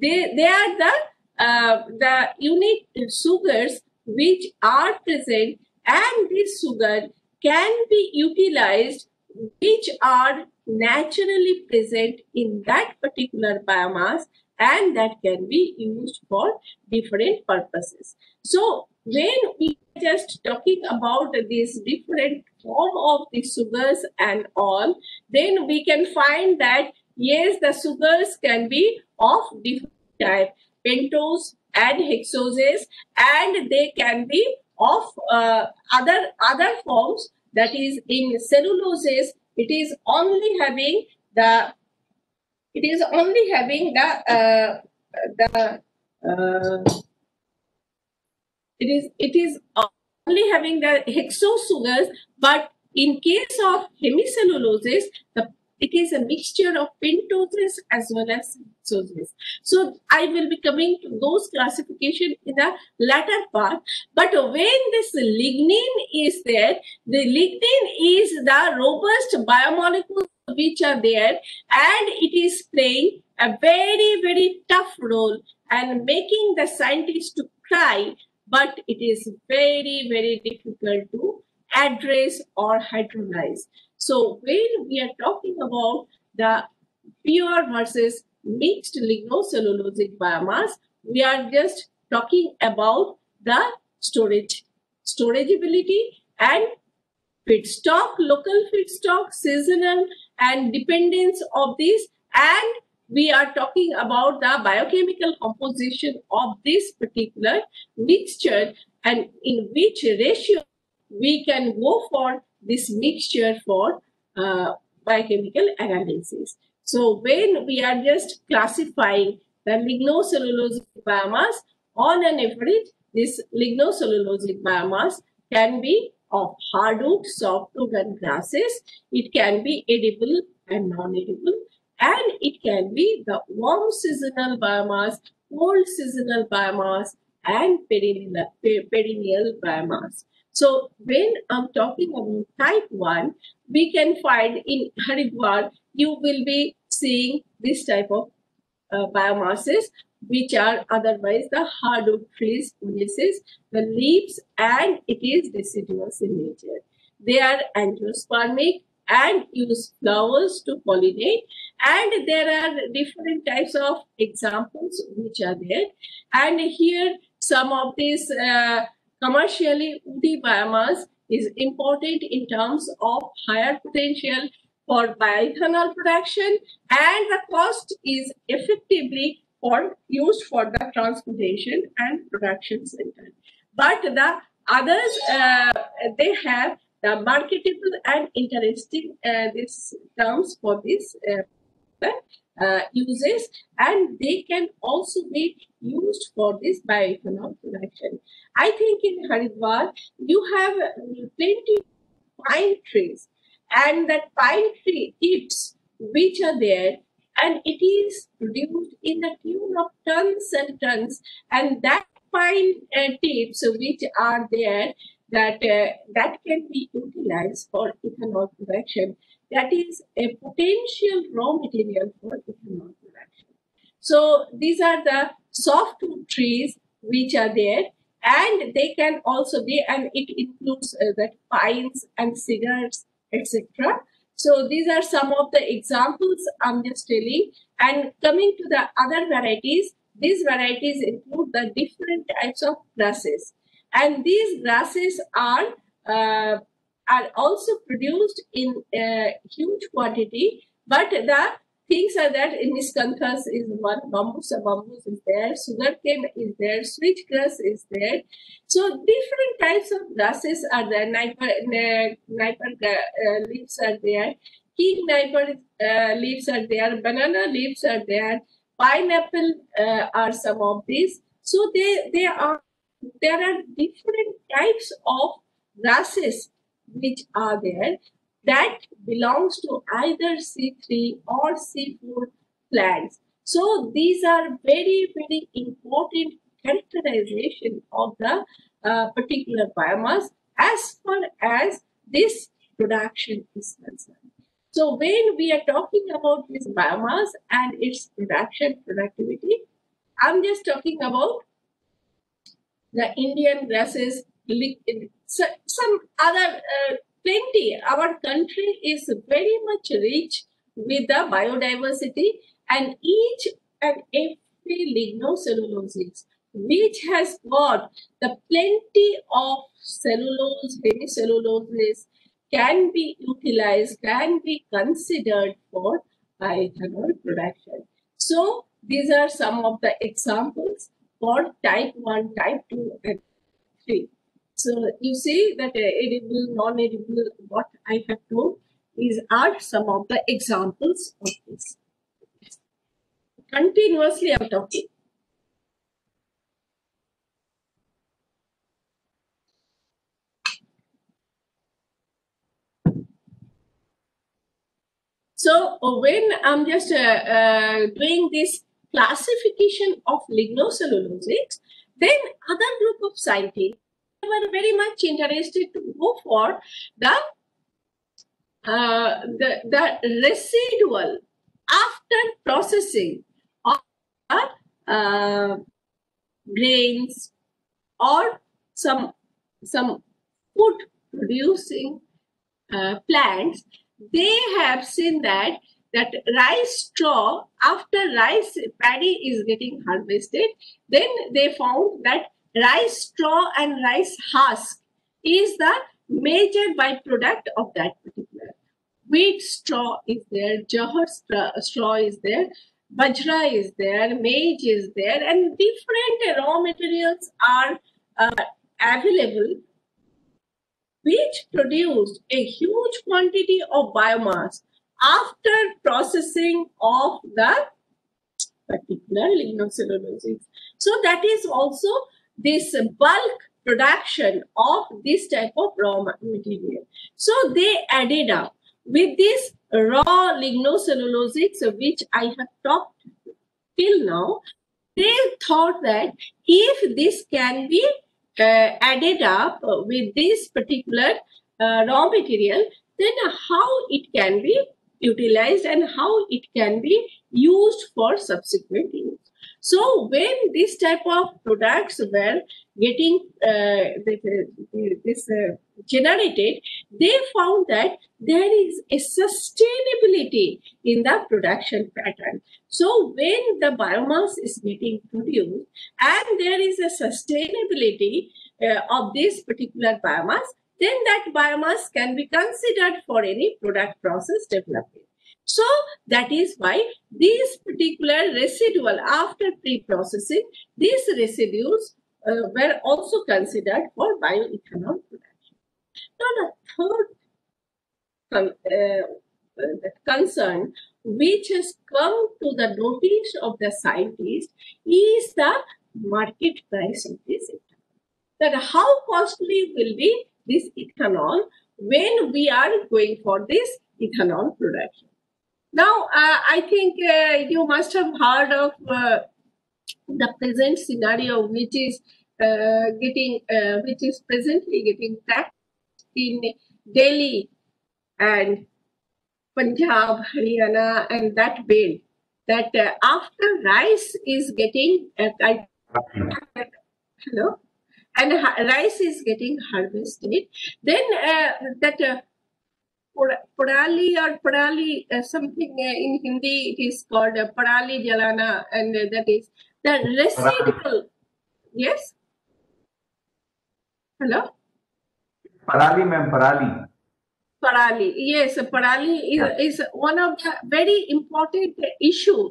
they, they are the, uh, the unique sugars which are present and this sugar can be utilized which are naturally present in that particular biomass and that can be used for different purposes. So when we are just talking about this different form of the sugars and all, then we can find that yes, the sugars can be of different type, pentose and hexoses, and they can be of uh, other other forms. That is in celluloses, it is only having the it is only having the uh, the uh, it is it is only having the hexose sugars but in case of hemicelluloses the it is a mixture of pentoses as well as hexoses. So I will be coming to those classification in the latter part. But when this lignin is there, the lignin is the robust biomolecules which are there and it is playing a very very tough role and making the scientists to cry but it is very very difficult to address or hydrolyze so when we are talking about the pure versus mixed lignocellulosic biomass we are just talking about the storage storageability and feedstock local feedstock seasonal and dependence of this. And we are talking about the biochemical composition of this particular mixture and in which ratio we can go for this mixture for uh, biochemical analysis. So when we are just classifying the lignocellulosic biomass, on an average, this lignocellulosic biomass can be of hardwood, softwood, and grasses. It can be edible and non-edible, and it can be the warm seasonal biomass, cold seasonal biomass, and perennial, perennial biomass. So when I'm talking about type 1, we can find in Haridwar, you will be seeing this type of uh, biomasses which are otherwise the hardwood trees, places, the leaves, and it is deciduous in nature. They are angiospermic and use flowers to pollinate. And there are different types of examples which are there. And here, some of these uh, commercially woody biomass is important in terms of higher potential for bioethanol production and the cost is effectively for used for the transportation and production center. But the others, uh, they have the marketable and interesting uh, terms for this uh, uh, uses and they can also be used for this bioethanol production. I think in Haridwar, you have plenty pine trees and that pine tree tips which are there and it is produced in the tune of tons and tons and that pine uh, tips which are there that uh, that can be utilized for ethanol production that is a potential raw material for ethanol production so these are the softwood trees which are there and they can also be and it includes uh, that pines and cedars etc so these are some of the examples I'm just telling. And coming to the other varieties, these varieties include the different types of grasses. and these grasses are uh, are also produced in uh, huge quantity. But the things are that in Miscanthus is one, Bambusa bambus is there, sugarcane is there, switchgrass is there. So different types of grasses are there. Napier, napier uh, leaves are there. King napier uh, leaves are there. Banana leaves are there. Pineapple uh, are some of these. So they, they are there are different types of grasses which are there that belongs to either C3 or C4 plants. So these are very, very important characterization of the uh, particular biomass as far as this production is concerned. So when we are talking about this biomass and its production productivity, I'm just talking about the Indian grasses, some other uh, plenty. Our country is very much rich with the biodiversity and each and every lignocellulosics which has got the plenty of cellulose, hemicelluloses can be utilized, can be considered for bioethanol production. So these are some of the examples for type 1, type 2 and 3. So you see that uh, edible, non-edible, what I have told is are some of the examples of this. Continuously I'm talking. So when I'm just uh, uh, doing this classification of lignocellulosics, then other group of scientists were very much interested to go for the uh, the, the residual after processing of uh, grains or some some food producing uh, plants. They have seen that that rice straw after rice paddy is getting harvested then they found that rice straw and rice husk is the major byproduct of that particular wheat straw is there jawar straw is there bajra is there maize is there and different raw materials are uh, available which produced a huge quantity of biomass after processing of the particular lignocellulosics. So that is also this bulk production of this type of raw material. So they added up with this raw lignocellulosics which I have talked till now. They thought that if this can be uh, added up with this particular uh, raw material, then how it can be utilized and how it can be used for subsequent use. So when this type of products were getting uh, this uh, generated, they found that there is a sustainability in the production pattern. So when the biomass is getting produced and there is a sustainability uh, of this particular biomass, then that biomass can be considered for any product process development. So that is why these particular residual after pre-processing, these residues uh, were also considered for bioethanol production. Now the third con uh, concern which has come to the notice of the scientists is the market price of this ethanol. That how costly will be this ethanol when we are going for this ethanol production. Now, uh, I think uh, you must have heard of uh, the present scenario, which is uh, getting, uh, which is presently getting practiced in Delhi and Punjab, Haryana, and that belt. That uh, after rice is getting, hello, and rice is getting harvested, then that Padali or Parali, uh, something uh, in Hindi it is called uh, Padali Jalana, and uh, that is the residual. Yes? Hello? Parali, ma'am, Parali. Parali. Yes, Parali is, is one of the very important issue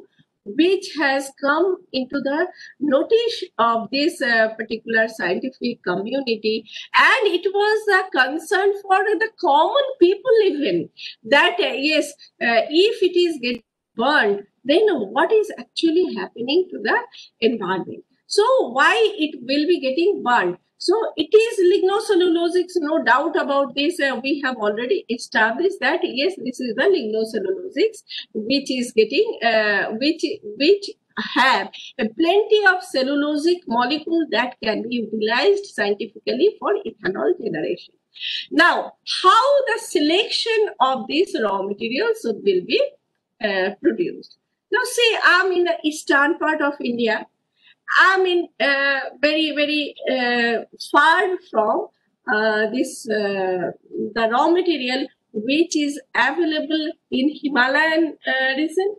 which has come into the notice of this uh, particular scientific community. And it was a concern for the common people even that uh, yes uh, if it is getting burned then what is actually happening to the environment. So why it will be getting burned so it is lignocellulosics, no doubt about this. Uh, we have already established that yes, this is the lignocellulosics, which is getting, uh, which which have plenty of cellulosic molecule that can be utilized scientifically for ethanol generation. Now, how the selection of these raw materials will be uh, produced? Now, say I'm in the eastern part of India I mean, uh, very, very uh, far from uh, this, the raw material which is available in Himalayan region.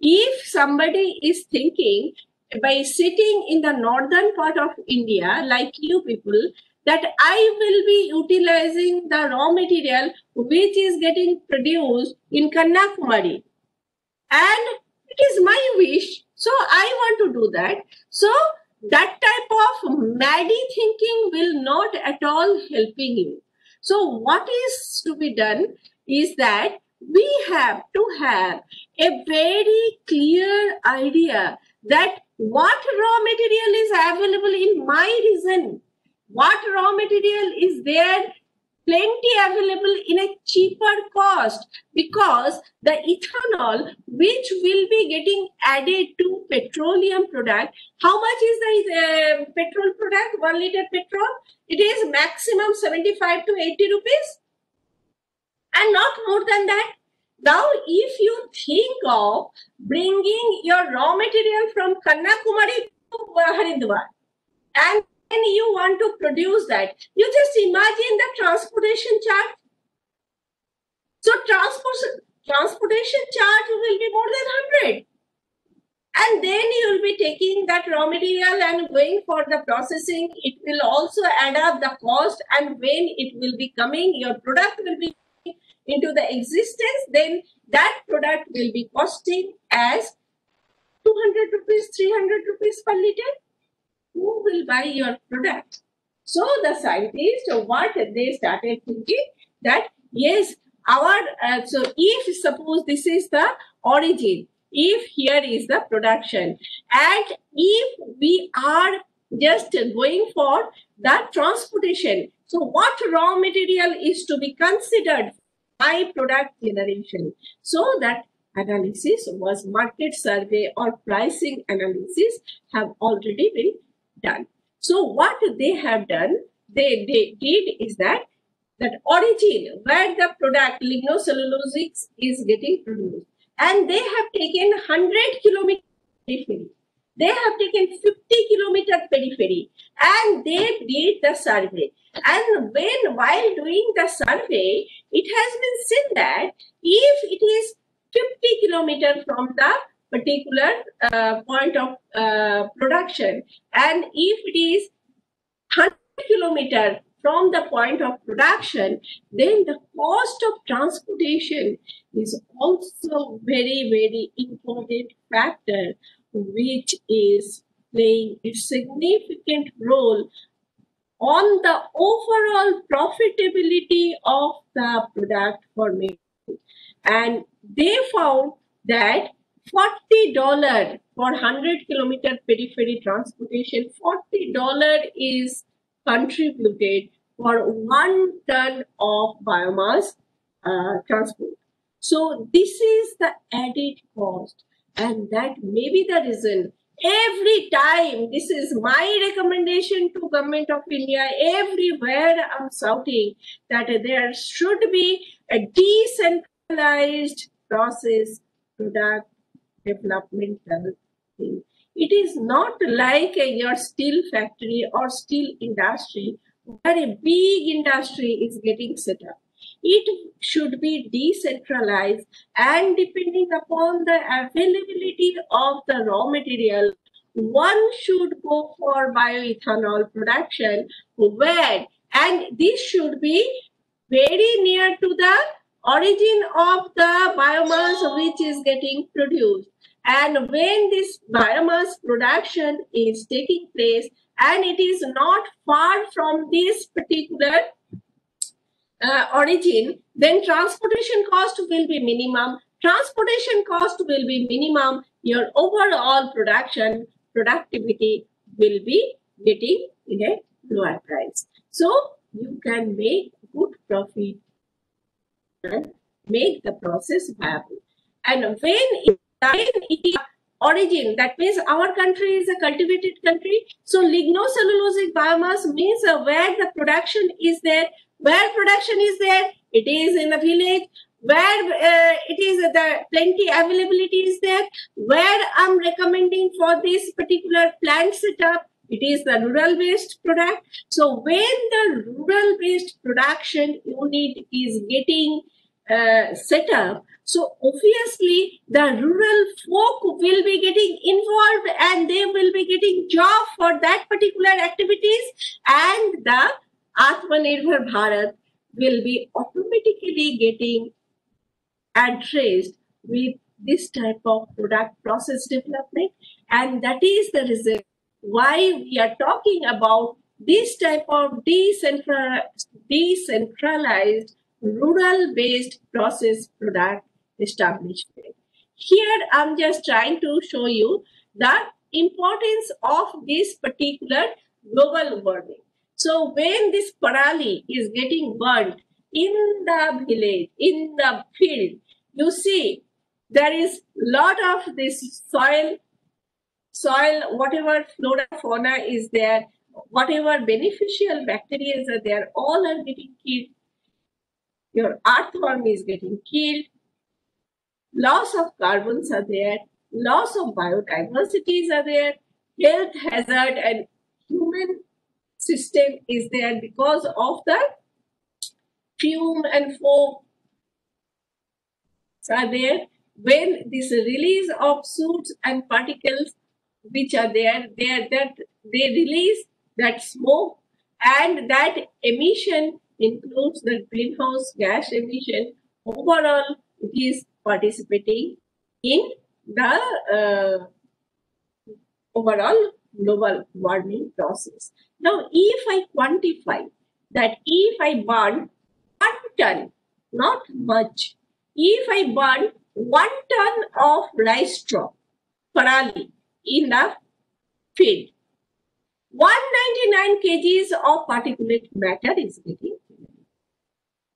If somebody is thinking by sitting in the northern part of India, like you people, that I will be utilizing the raw material which is getting produced in Kanyakumari. And it is my wish so I want to do that. So that type of maddy thinking will not at all helping you. So what is to be done is that we have to have a very clear idea that what raw material is available in my region, what raw material is there plenty available in a cheaper cost because the ethanol which will be getting added to petroleum product how much is the uh, petrol product? 1 liter petrol? It is maximum 75 to 80 rupees. And not more than that now if you think of bringing your raw material from kanyakumari to haridwar and you want to produce that, you just imagine the transportation charge. So transport, transportation charge will be more than 100. And then you will be taking that raw material and going for the processing. It will also add up the cost and when it will be coming, your product will be into the existence, then that product will be costing as 200 rupees, 300 rupees per liter who will buy your product? So the scientists, what they started thinking that yes, our uh, so if suppose this is the origin, if here is the production, and if we are just going for that transportation, so what raw material is to be considered by product generation? So that analysis was market survey or pricing analysis have already been done. So what they have done, they, they did is that that origin where the product lignocellulosics is getting produced. And they have taken 100 kilometer periphery. They have taken 50 kilometer periphery and they did the survey. And when while doing the survey it has been seen that if it is 50 kilometer from the particular uh, point of uh, production. And if it is 100 kilometer from the point of production, then the cost of transportation is also very, very important factor, which is playing a significant role on the overall profitability of the product for me. And they found that $40 for 100 kilometer periphery transportation, $40 is contributed for one ton of biomass uh, transport. So this is the added cost and that may be the reason every time this is my recommendation to government of india everywhere i'm shouting that there should be a decentralized process product developmental thing. It is not like a, your steel factory or steel industry where a big industry is getting set up. It should be decentralized and depending upon the availability of the raw material, one should go for bioethanol production where and this should be very near to the origin of the biomass which is getting produced. And when this biomass production is taking place and it is not far from this particular uh, origin, then transportation cost will be minimum. Transportation cost will be minimum. Your overall production productivity will be getting in a lower price. So you can make good profit make the process viable. And when it, origin, that means our country is a cultivated country. So lignocellulosic biomass means uh, where the production is there, where production is there, it is in a village, where uh, it is the plenty availability is there, where I'm recommending for this particular plant setup, it is the rural based product. So when the rural based production unit is getting uh, set up, so obviously the rural folk will be getting involved and they will be getting job for that particular activities and the Atmanirbhar Bharat will be automatically getting addressed with this type of product process development and that is the reason why we are talking about this type of decentralized, decentralized rural based process product establishment. Here I'm just trying to show you the importance of this particular global warming. So when this parali is getting burnt in the village, in the field, you see there is lot of this soil, soil, whatever flora, fauna is there, whatever beneficial bacteria are there, all are getting killed. Your earthworm is getting killed. Loss of carbons are there. Loss of biodiversities are there. Health hazard and human system is there because of the fume and foam are there. When this release of soot and particles which are there, they are that they release that smoke and that emission includes the greenhouse gas emission. Overall, it is participating in the uh, overall global warming process. Now, if I quantify that if I burn one ton, not much, if I burn one ton of rice straw, parali, in the field, 199 kgs of particulate matter is getting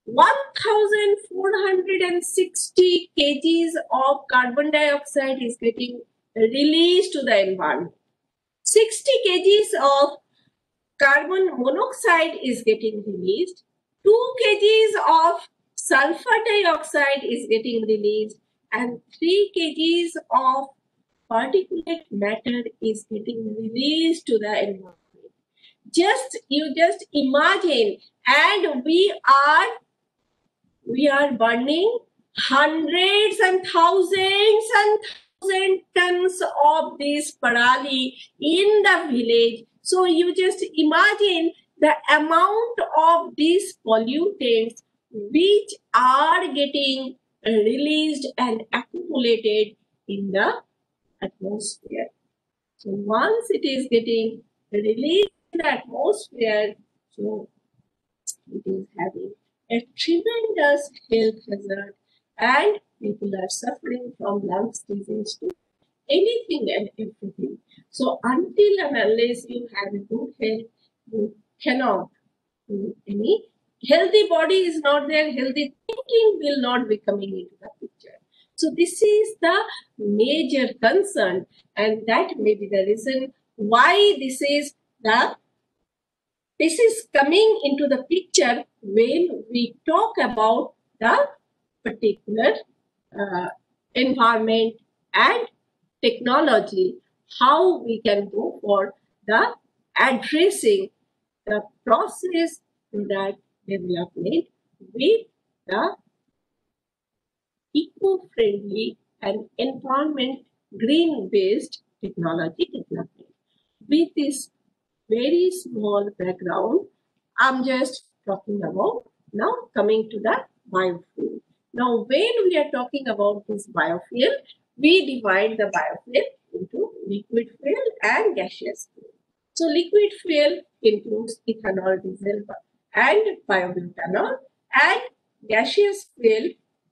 1460 kgs of carbon dioxide is getting released to the environment. 60 kgs of carbon monoxide is getting released. 2 kgs of sulfur dioxide is getting released and 3 kgs of particulate matter is getting released to the environment. Just you just imagine, and we are we are burning hundreds and thousands and thousand tons of this parali in the village. So you just imagine the amount of these pollutants which are getting released and accumulated in the atmosphere. So once it is getting released in the atmosphere, so it is having a tremendous health hazard and people are suffering from lungs disease to anything and everything. So until and unless you have a good health, you cannot do any healthy body is not there, healthy thinking will not be coming into the. So this is the major concern, and that may be the reason why this is the this is coming into the picture when we talk about the particular uh, environment and technology, how we can go for the addressing the process that development with the eco-friendly and environment green-based technology development. With this very small background, I'm just talking about now coming to the biofuel. Now, when we are talking about this biofuel, we divide the biofuel into liquid fuel and gaseous fuel. So, liquid fuel includes ethanol, diesel, and biobutanol, and gaseous fuel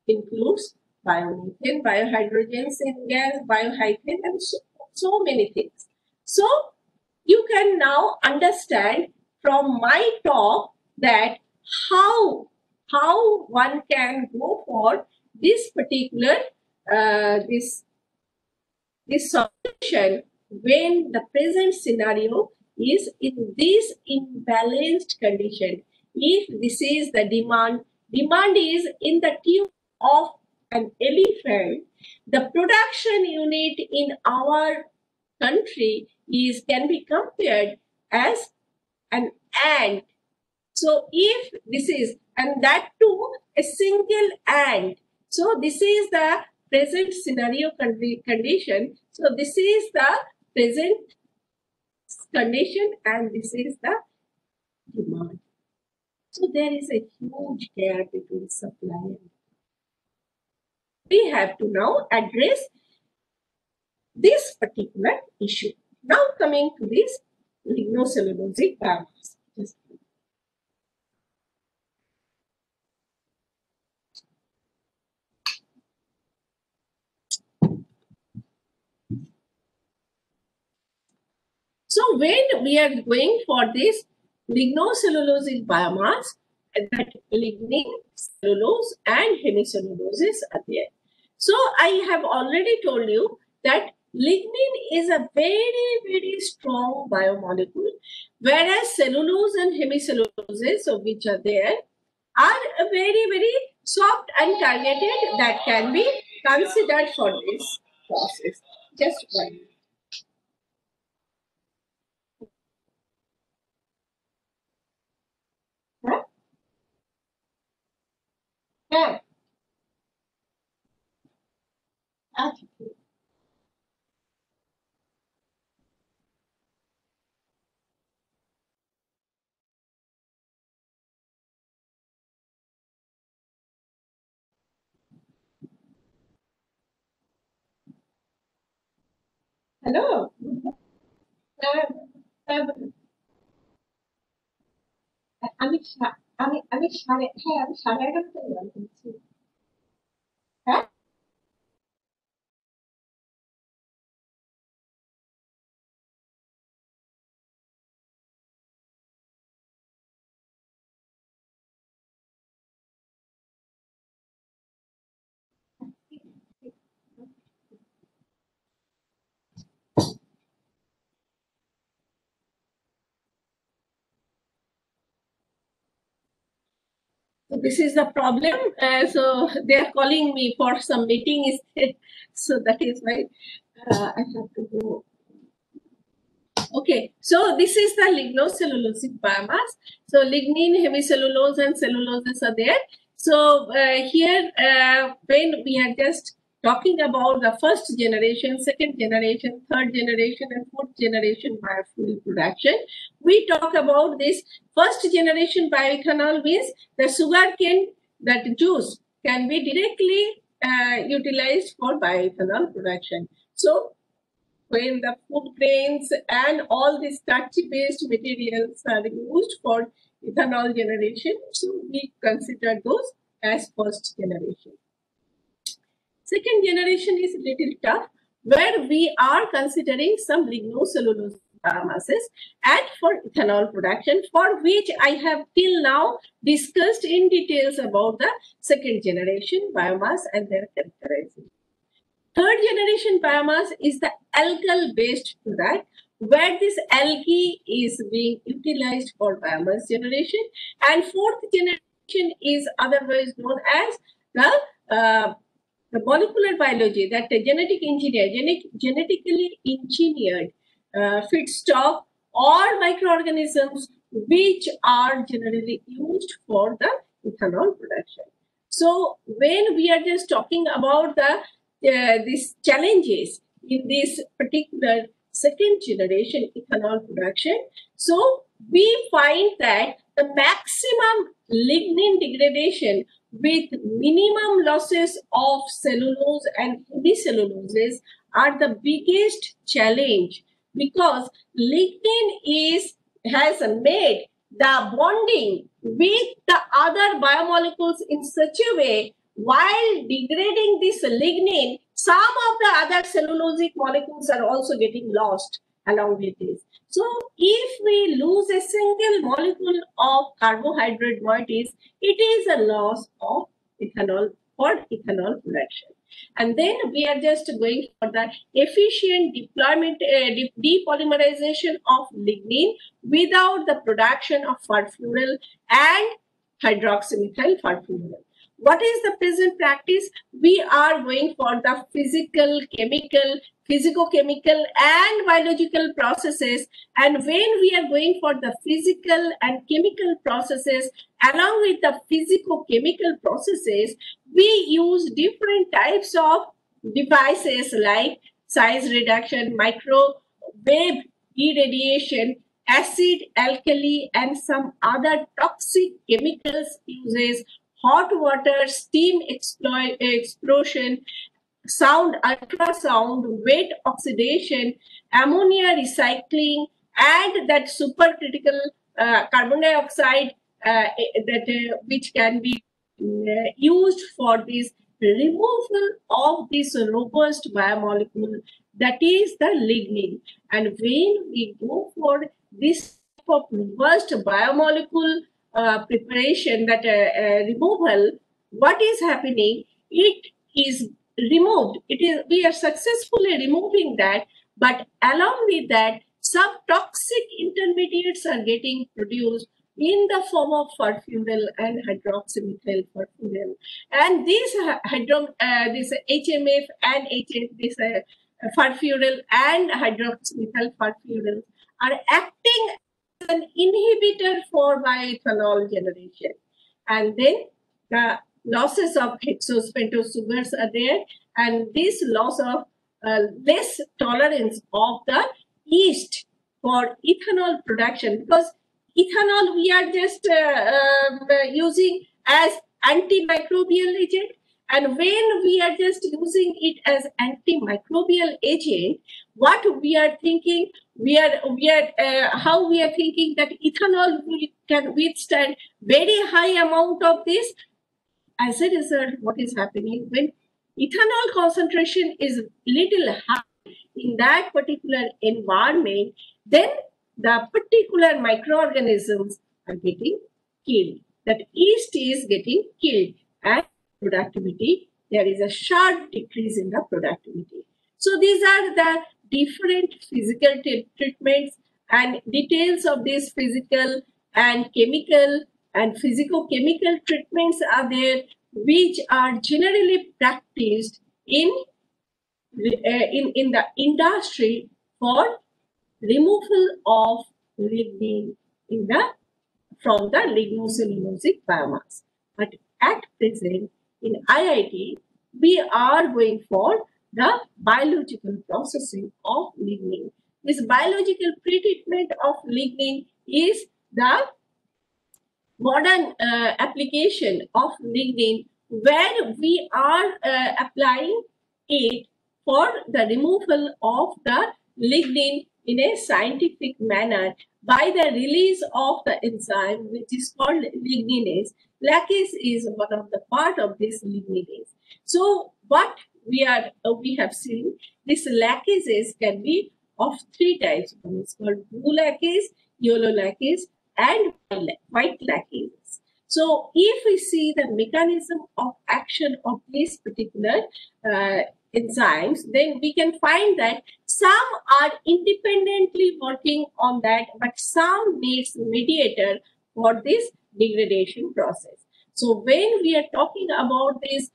includes biomethane, biohydrogen gas, biohydrate, and so, so many things. So, you can now understand from my talk that how how one can go for this particular uh, this this solution when the present scenario is in this imbalanced condition if this is the demand demand is in the tube of an elephant the production unit in our country is can be compared as an ant. So if this is and that too a single ant. So this is the present scenario condi- condition. So this is the present condition and this is the demand. So there is a huge gap between supply and we have to now address this particular issue. Now coming to this lignocellulosic biomass. So when we are going for this lignocellulosic biomass, that lignin, cellulose, and hemicelluloses are there. So I have already told you that lignin is a very, very strong biomolecule, whereas cellulose and hemicelluloses, so which are there, are very, very soft and targeted that can be considered for this process. Just one. Good. Okay. Hello. Hello. Hello. Amisha. আমি আমি সাড়ে হ্যাঁ আমি সাড়ে এগারোটা বের করছি this is the problem. Uh, so they are calling me for some meeting. So that is why uh, I have to go. Okay, so this is the lignocellulosic biomass. So lignin, hemicellulose, and celluloses are there. So uh, here, uh, when we are just talking about the first generation, second generation, third generation, and fourth generation biofuel production, we talk about this first generation bioethanol means the sugarcane that juice can be directly uh, utilized for bioethanol production. So when the food grains and all the starchy based materials are used for ethanol generation, so we consider those as first generation. Second generation is little tough, where we are considering some lignocellulose biomasses and for ethanol production, for which I have till now discussed in details about the second generation biomass and their characterization. Third generation biomass is the algal based product where this algae is being utilized for biomass generation and fourth generation is otherwise known as the uh, the molecular biology that the genetic engineer genetic, genetically engineered uh, feedstock or microorganisms which are generally used for the ethanol production so when we are just talking about the uh, these challenges in this particular second generation ethanol production. So we find that the maximum lignin degradation with minimum losses of cellulose and hemicelluloses are the biggest challenge because lignin is has made the bonding with the other biomolecules in such a way while degrading this lignin some of the other cellulosic molecules are also getting lost along with this. So if we lose a single molecule of carbohydrate moieties it is a loss of ethanol for ethanol production. And then we are just going for the efficient deployment, uh, de- depolymerization of lignin without the production of furfural and hydroxymethyl furfural. What is the present practice? We are going for the physical, chemical, physicochemical and biological processes. And when we are going for the physical and chemical processes, along with the physicochemical processes, we use different types of devices like size reduction, microwave irradiation, acid, alkali, and some other toxic chemicals uses, hot water, steam exploit, explosion, sound ultrasound, wet oxidation, ammonia recycling, and that supercritical uh, carbon dioxide uh, that uh, which can be uh, used for this removal of this robust biomolecule that is the lignin. And when we go for this type of robust biomolecule uh, preparation that uh, uh, removal what is happening it is removed it is we are successfully removing that but along with that some toxic intermediates are getting produced in the form of furfural and hydroxymethyl furfural. And these hydro, uh, this HMF and HF, this uh, furfural and hydroxymethyl furfural are acting an inhibitor for bioethanol generation. And then the losses of hexose pentose sugars are there, and this loss of uh, less tolerance of the yeast for ethanol production because ethanol we are just uh, um, using as antimicrobial agent and when we are just using it as antimicrobial agent what we are thinking we are we are uh, how we are thinking that ethanol can withstand very high amount of this. As a result what is happening? When ethanol concentration is little high in that particular environment then the particular microorganisms are getting killed. That yeast is getting killed. And productivity, there is a sharp decrease in the productivity. So these are the different physical treatments and details of these physical and chemical and physico-chemical treatments are there which are generally practiced in, uh, in, in the industry for removal of lignin in the from the lignocellulosic biomass. But at present in IIT, we are going for the biological processing of lignin. This biological pretreatment of lignin is the modern uh, application of lignin where we are uh, applying it for the removal of the lignin in a scientific manner by the release of the enzyme which is called ligninase. Laccase is one of the part of this ligninase. So what we are uh, we have seen this laccases can be of three types. One is called blue laccase, yellow laccase, and white laccase. So if we see the mechanism of action of these particular uh, enzymes, then we can find that some are independently working on that, but some needs mediator for this degradation process. So when we are talking about these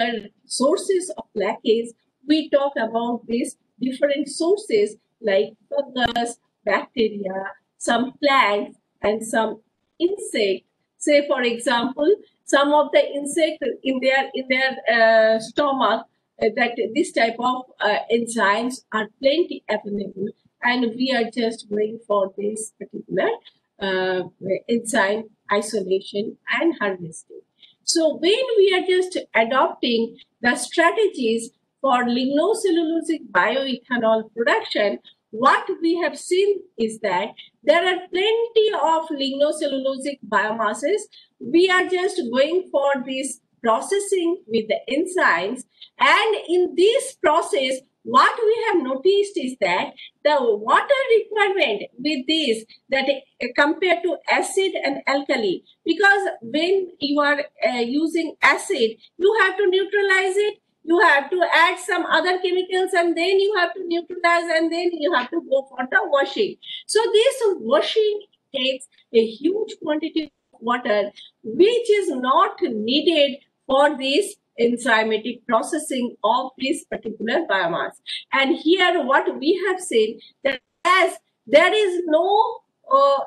uh, sources of laccase, we talk about these different sources like fungus, bacteria, some plants, and some insect. Say, for example, some of the insect in their in their uh, stomach uh, that this type of uh, enzymes are plenty available and we are just going for this particular uh, enzyme isolation and harvesting. So when we are just adopting the strategies for lignocellulosic bioethanol production, what we have seen is that there are plenty of lignocellulosic biomasses. We are just going for this processing with the enzymes. And in this process, what we have noticed is that the water requirement with this that uh, compared to acid and alkali because when you are uh, using acid you have to neutralize it you have to add some other chemicals and then you have to neutralize and then you have to go for the washing. So this washing takes a huge quantity of water which is not needed for this enzymatic processing of this particular biomass. And here what we have seen that as there is no uh,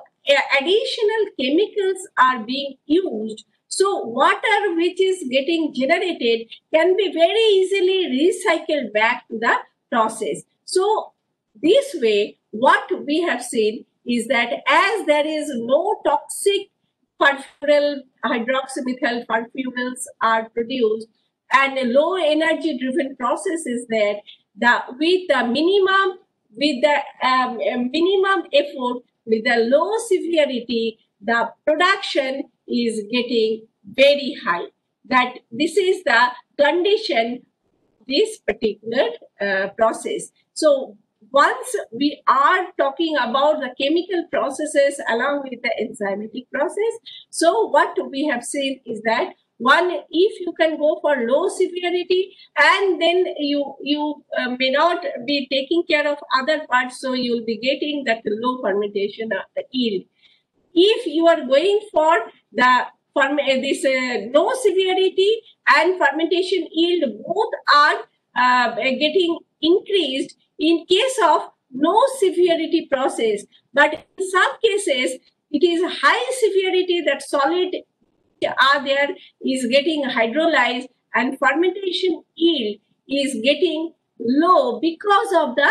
additional chemicals are being used, so water which is getting generated can be very easily recycled back to the process. So this way, what we have seen is that as there is no toxic furfural hydroxymethyl furfuryls are produced, and a low energy driven process is there the with the minimum with the um, minimum effort with the low severity the production is getting very high. That this is the condition this particular uh, process. So once we are talking about the chemical processes along with the enzymatic process so what we have seen is that one if you can go for low severity and then you you uh, may not be taking care of other parts so you'll be getting that low fermentation of the yield. If you are going for the uh, this uh, no severity and fermentation yield both are uh, getting increased in case of no severity process. But in some cases it is high severity that solid are there is getting hydrolyzed and fermentation yield is getting low because of the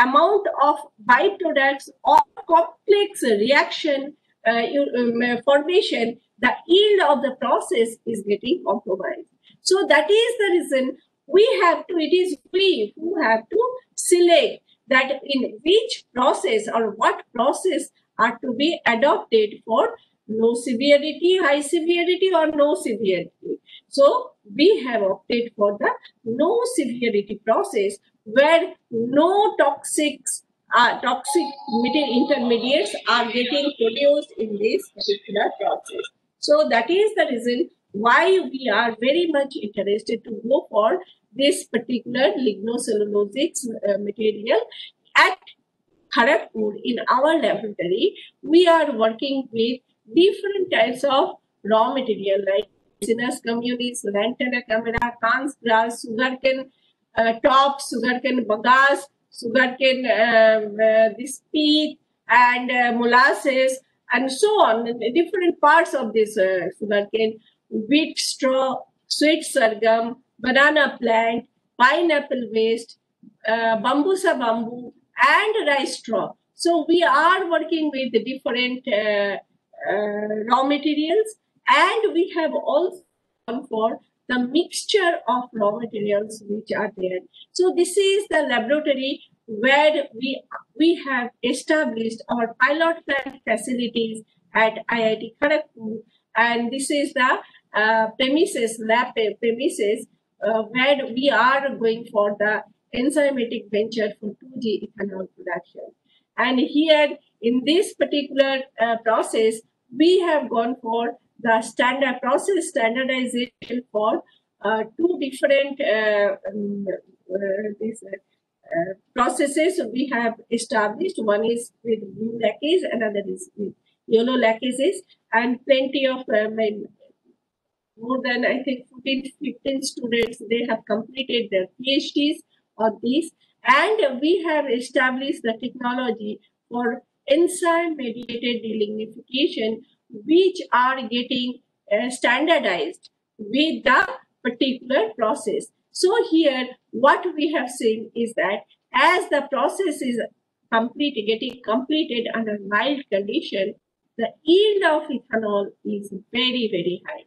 amount of byproducts or complex reaction uh, um, formation, the yield of the process is getting compromised. So that is the reason we have to, it is we who have to select that in which process or what process are to be adopted for no severity, high severity or no severity. So we have opted for the no severity process where no toxics uh, toxic intermediates are getting produced in this particular process. So that is the reason why we are very much interested to go for this particular lignocellulosics uh, material at Kharagpur in our laboratory. We are working with different types of raw material like Cinus communis, Lantana camara, Kans grass, sugarcane uh, top, sugarcane bagasse, sugarcane uh, uh, this peat and uh, molasses and so on. Different parts of this uh, sugarcane, wheat straw, sweet sorghum, banana plant, pineapple waste, uh, bambusa bamboo, and rice straw. So we are working with the different uh, raw materials and we have also for the mixture of raw materials which are there. So this is the laboratory where we we have established our pilot plant facilities at IIT Kharagpur and this is the uh, premises, lab premises uh, where we are going for the enzymatic venture for 2G ethanol production. And here in this particular uh, process, we have gone for the standard process standardization for uh, two different uh, um, uh, these, uh, processes we have established. One is with blue laccase, another is with yellow laccases, and plenty of uh, more than I think 14, 15 students, they have completed their PhDs on this. And we have established the technology for enzyme mediated delignification, which are getting uh, standardized with the particular process. So here, what we have seen is that as the process is complete, getting completed under mild condition, the yield of ethanol is very, very high.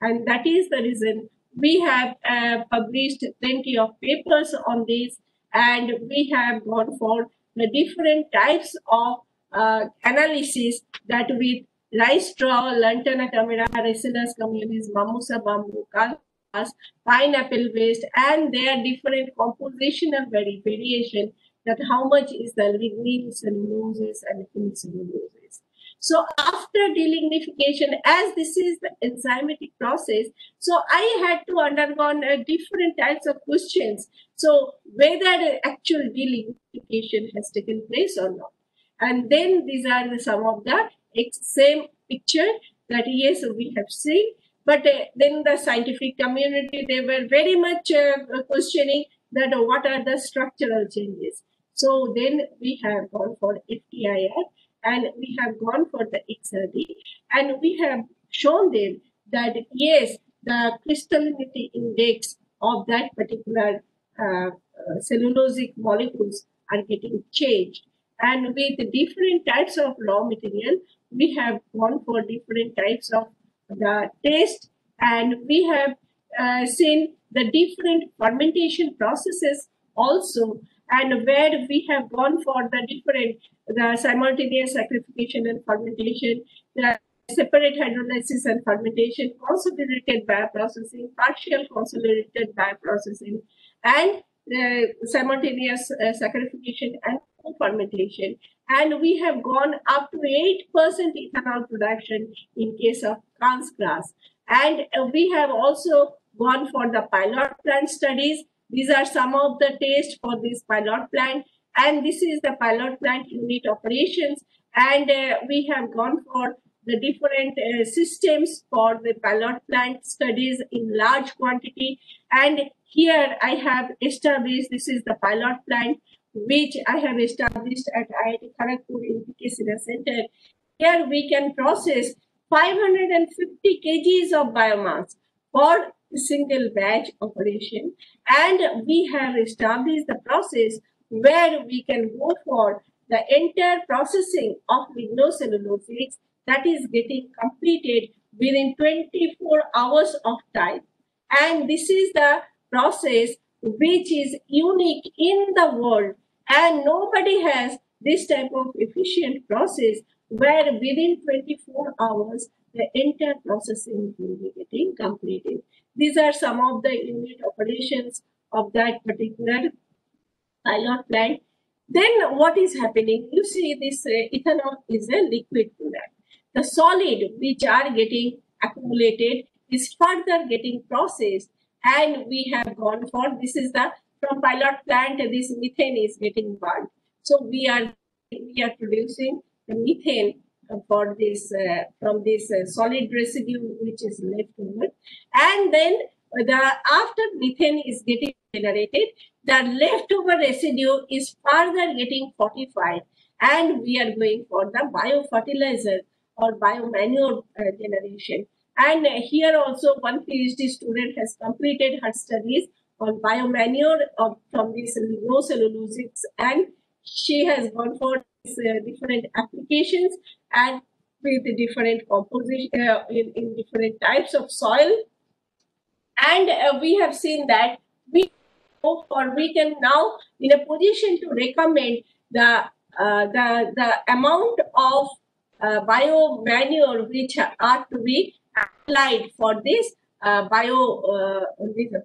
And that is the reason we have uh, published plenty of papers on this and we have gone for the different types of uh, analysis that with rice straw, lantana camara, Ricinus communis, bambusa bamboo, calpas, pineapple waste, and their different compositional vari- variation that how much is the lignin celluloses and celluloses. So after delignification, as this is the enzymatic process, so I had to undergo different types of questions. So whether the actual delignification has taken place or not. And then these are the, some of the same picture that yes, we have seen. But uh, then the scientific community, they were very much uh, questioning that uh, what are the structural changes. So then we have gone for FTIR and we have gone for the XRD and we have shown them that yes, the crystallinity index of that particular uh, uh, cellulosic molecules are getting changed. And with different types of raw material, we have gone for different types of the taste. And we have uh, seen the different fermentation processes also. And where we have gone for the different the simultaneous saccharification and fermentation the separate hydrolysis and fermentation consolidated bioprocessing partial consolidated bioprocessing and the simultaneous uh, saccharification and fermentation. And we have gone up to 8% ethanol production in case of Kans grass and we have also gone for the pilot plant studies. These are some of the tests for this pilot plant. And this is the pilot plant unit operations. And uh, we have gone for the different uh, systems for the pilot plant studies in large quantity. And here i have established this is the pilot plant which i have established at iit kharagpur in PK center. Here we can process 550 kgs of biomass for single batch operation. And we have established the process where we can go for the entire processing of lignocellulosics that is getting completed within 24 hours of time. And this is the process which is unique in the world and nobody has this type of efficient process where within 24 hours the entire processing will be getting completed these are some of the unit operations of that particular pilot plant. Then what is happening? You see this uh, ethanol is a liquid product. The solid which are getting accumulated is further getting processed and we have gone for this is the from pilot plant this methane is getting burned. So we are we are producing the methane for this uh, from this uh, solid residue which is left over. And then the after methane is getting generated the leftover residue is further getting fortified. And we are going for the biofertilizer or biomanure uh, generation. And here also one phd student has completed her studies on biomanure of, from these lignocellulosics and she has gone for uh, different applications and with the different composition uh, in, in different types of soil. And uh, we have seen that we go for we can now in a position to recommend the uh, the the amount of uh, bio manure which are to be applied for this uh, bio uh,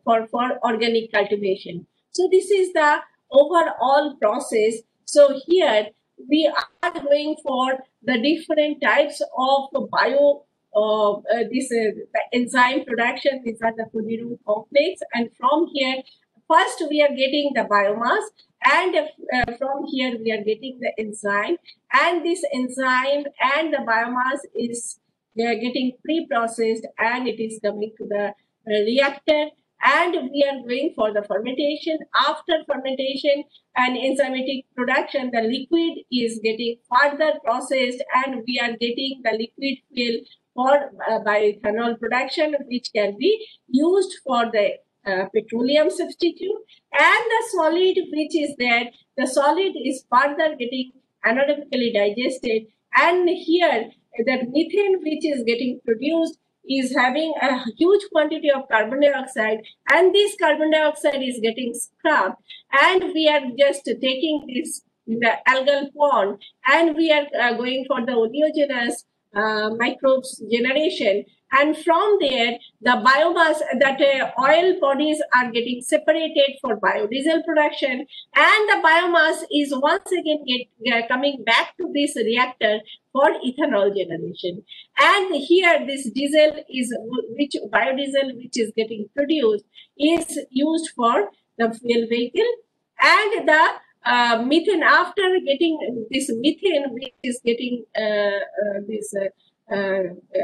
for for organic cultivation. So this is the overall process. So here we are going for the different types of bio uh, uh, this uh, enzyme production. These are the Fujiru complex, and from here, first we are getting the biomass, and uh, from here we are getting the enzyme, and this enzyme and the biomass is they are getting pre-processed, and it is coming to the reactor. And we are going for the fermentation. After fermentation and enzymatic production, the liquid is getting further processed and we are getting the liquid fuel for uh, bioethanol production, which can be used for the uh, petroleum substitute. And the solid which is there, the solid is further getting anaerobically digested. And here that methane which is getting produced is having a huge quantity of carbon dioxide and this carbon dioxide is getting scrubbed and we are just taking this the algal pond and we are uh, going for the oleaginous uh, microbes generation and from there the biomass that uh, oil bodies are getting separated for biodiesel production. And the biomass is once again get, uh, coming back to this reactor for ethanol generation. And here this diesel is which biodiesel which is getting produced is used for the fuel vehicle. And the uh, methane after getting this methane which is getting uh, uh, this uh,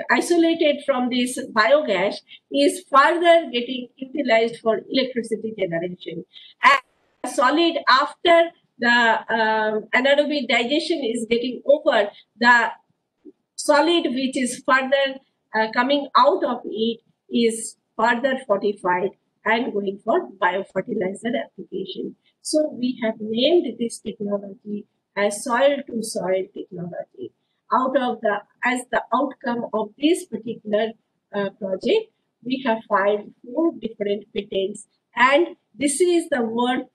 isolated from this biogas is further getting utilized for electricity generation and solid after the um, anaerobic digestion is getting over the solid which is further uh, coming out of it is further fortified and going for biofertilizer application so we have named this technology as soil to soil technology. Out of the, as the outcome of this particular uh, project, we have filed four different patents and this is the work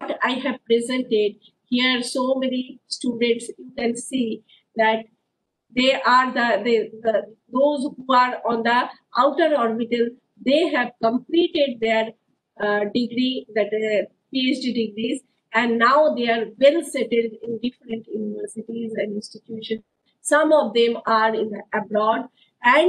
I have presented here. So many students, you can see that they are the, the, the those who are on the outer orbital, they have completed their uh, degree, that uh, PhD degrees, and now they are well settled in different universities and institutions. Some of them are in abroad, and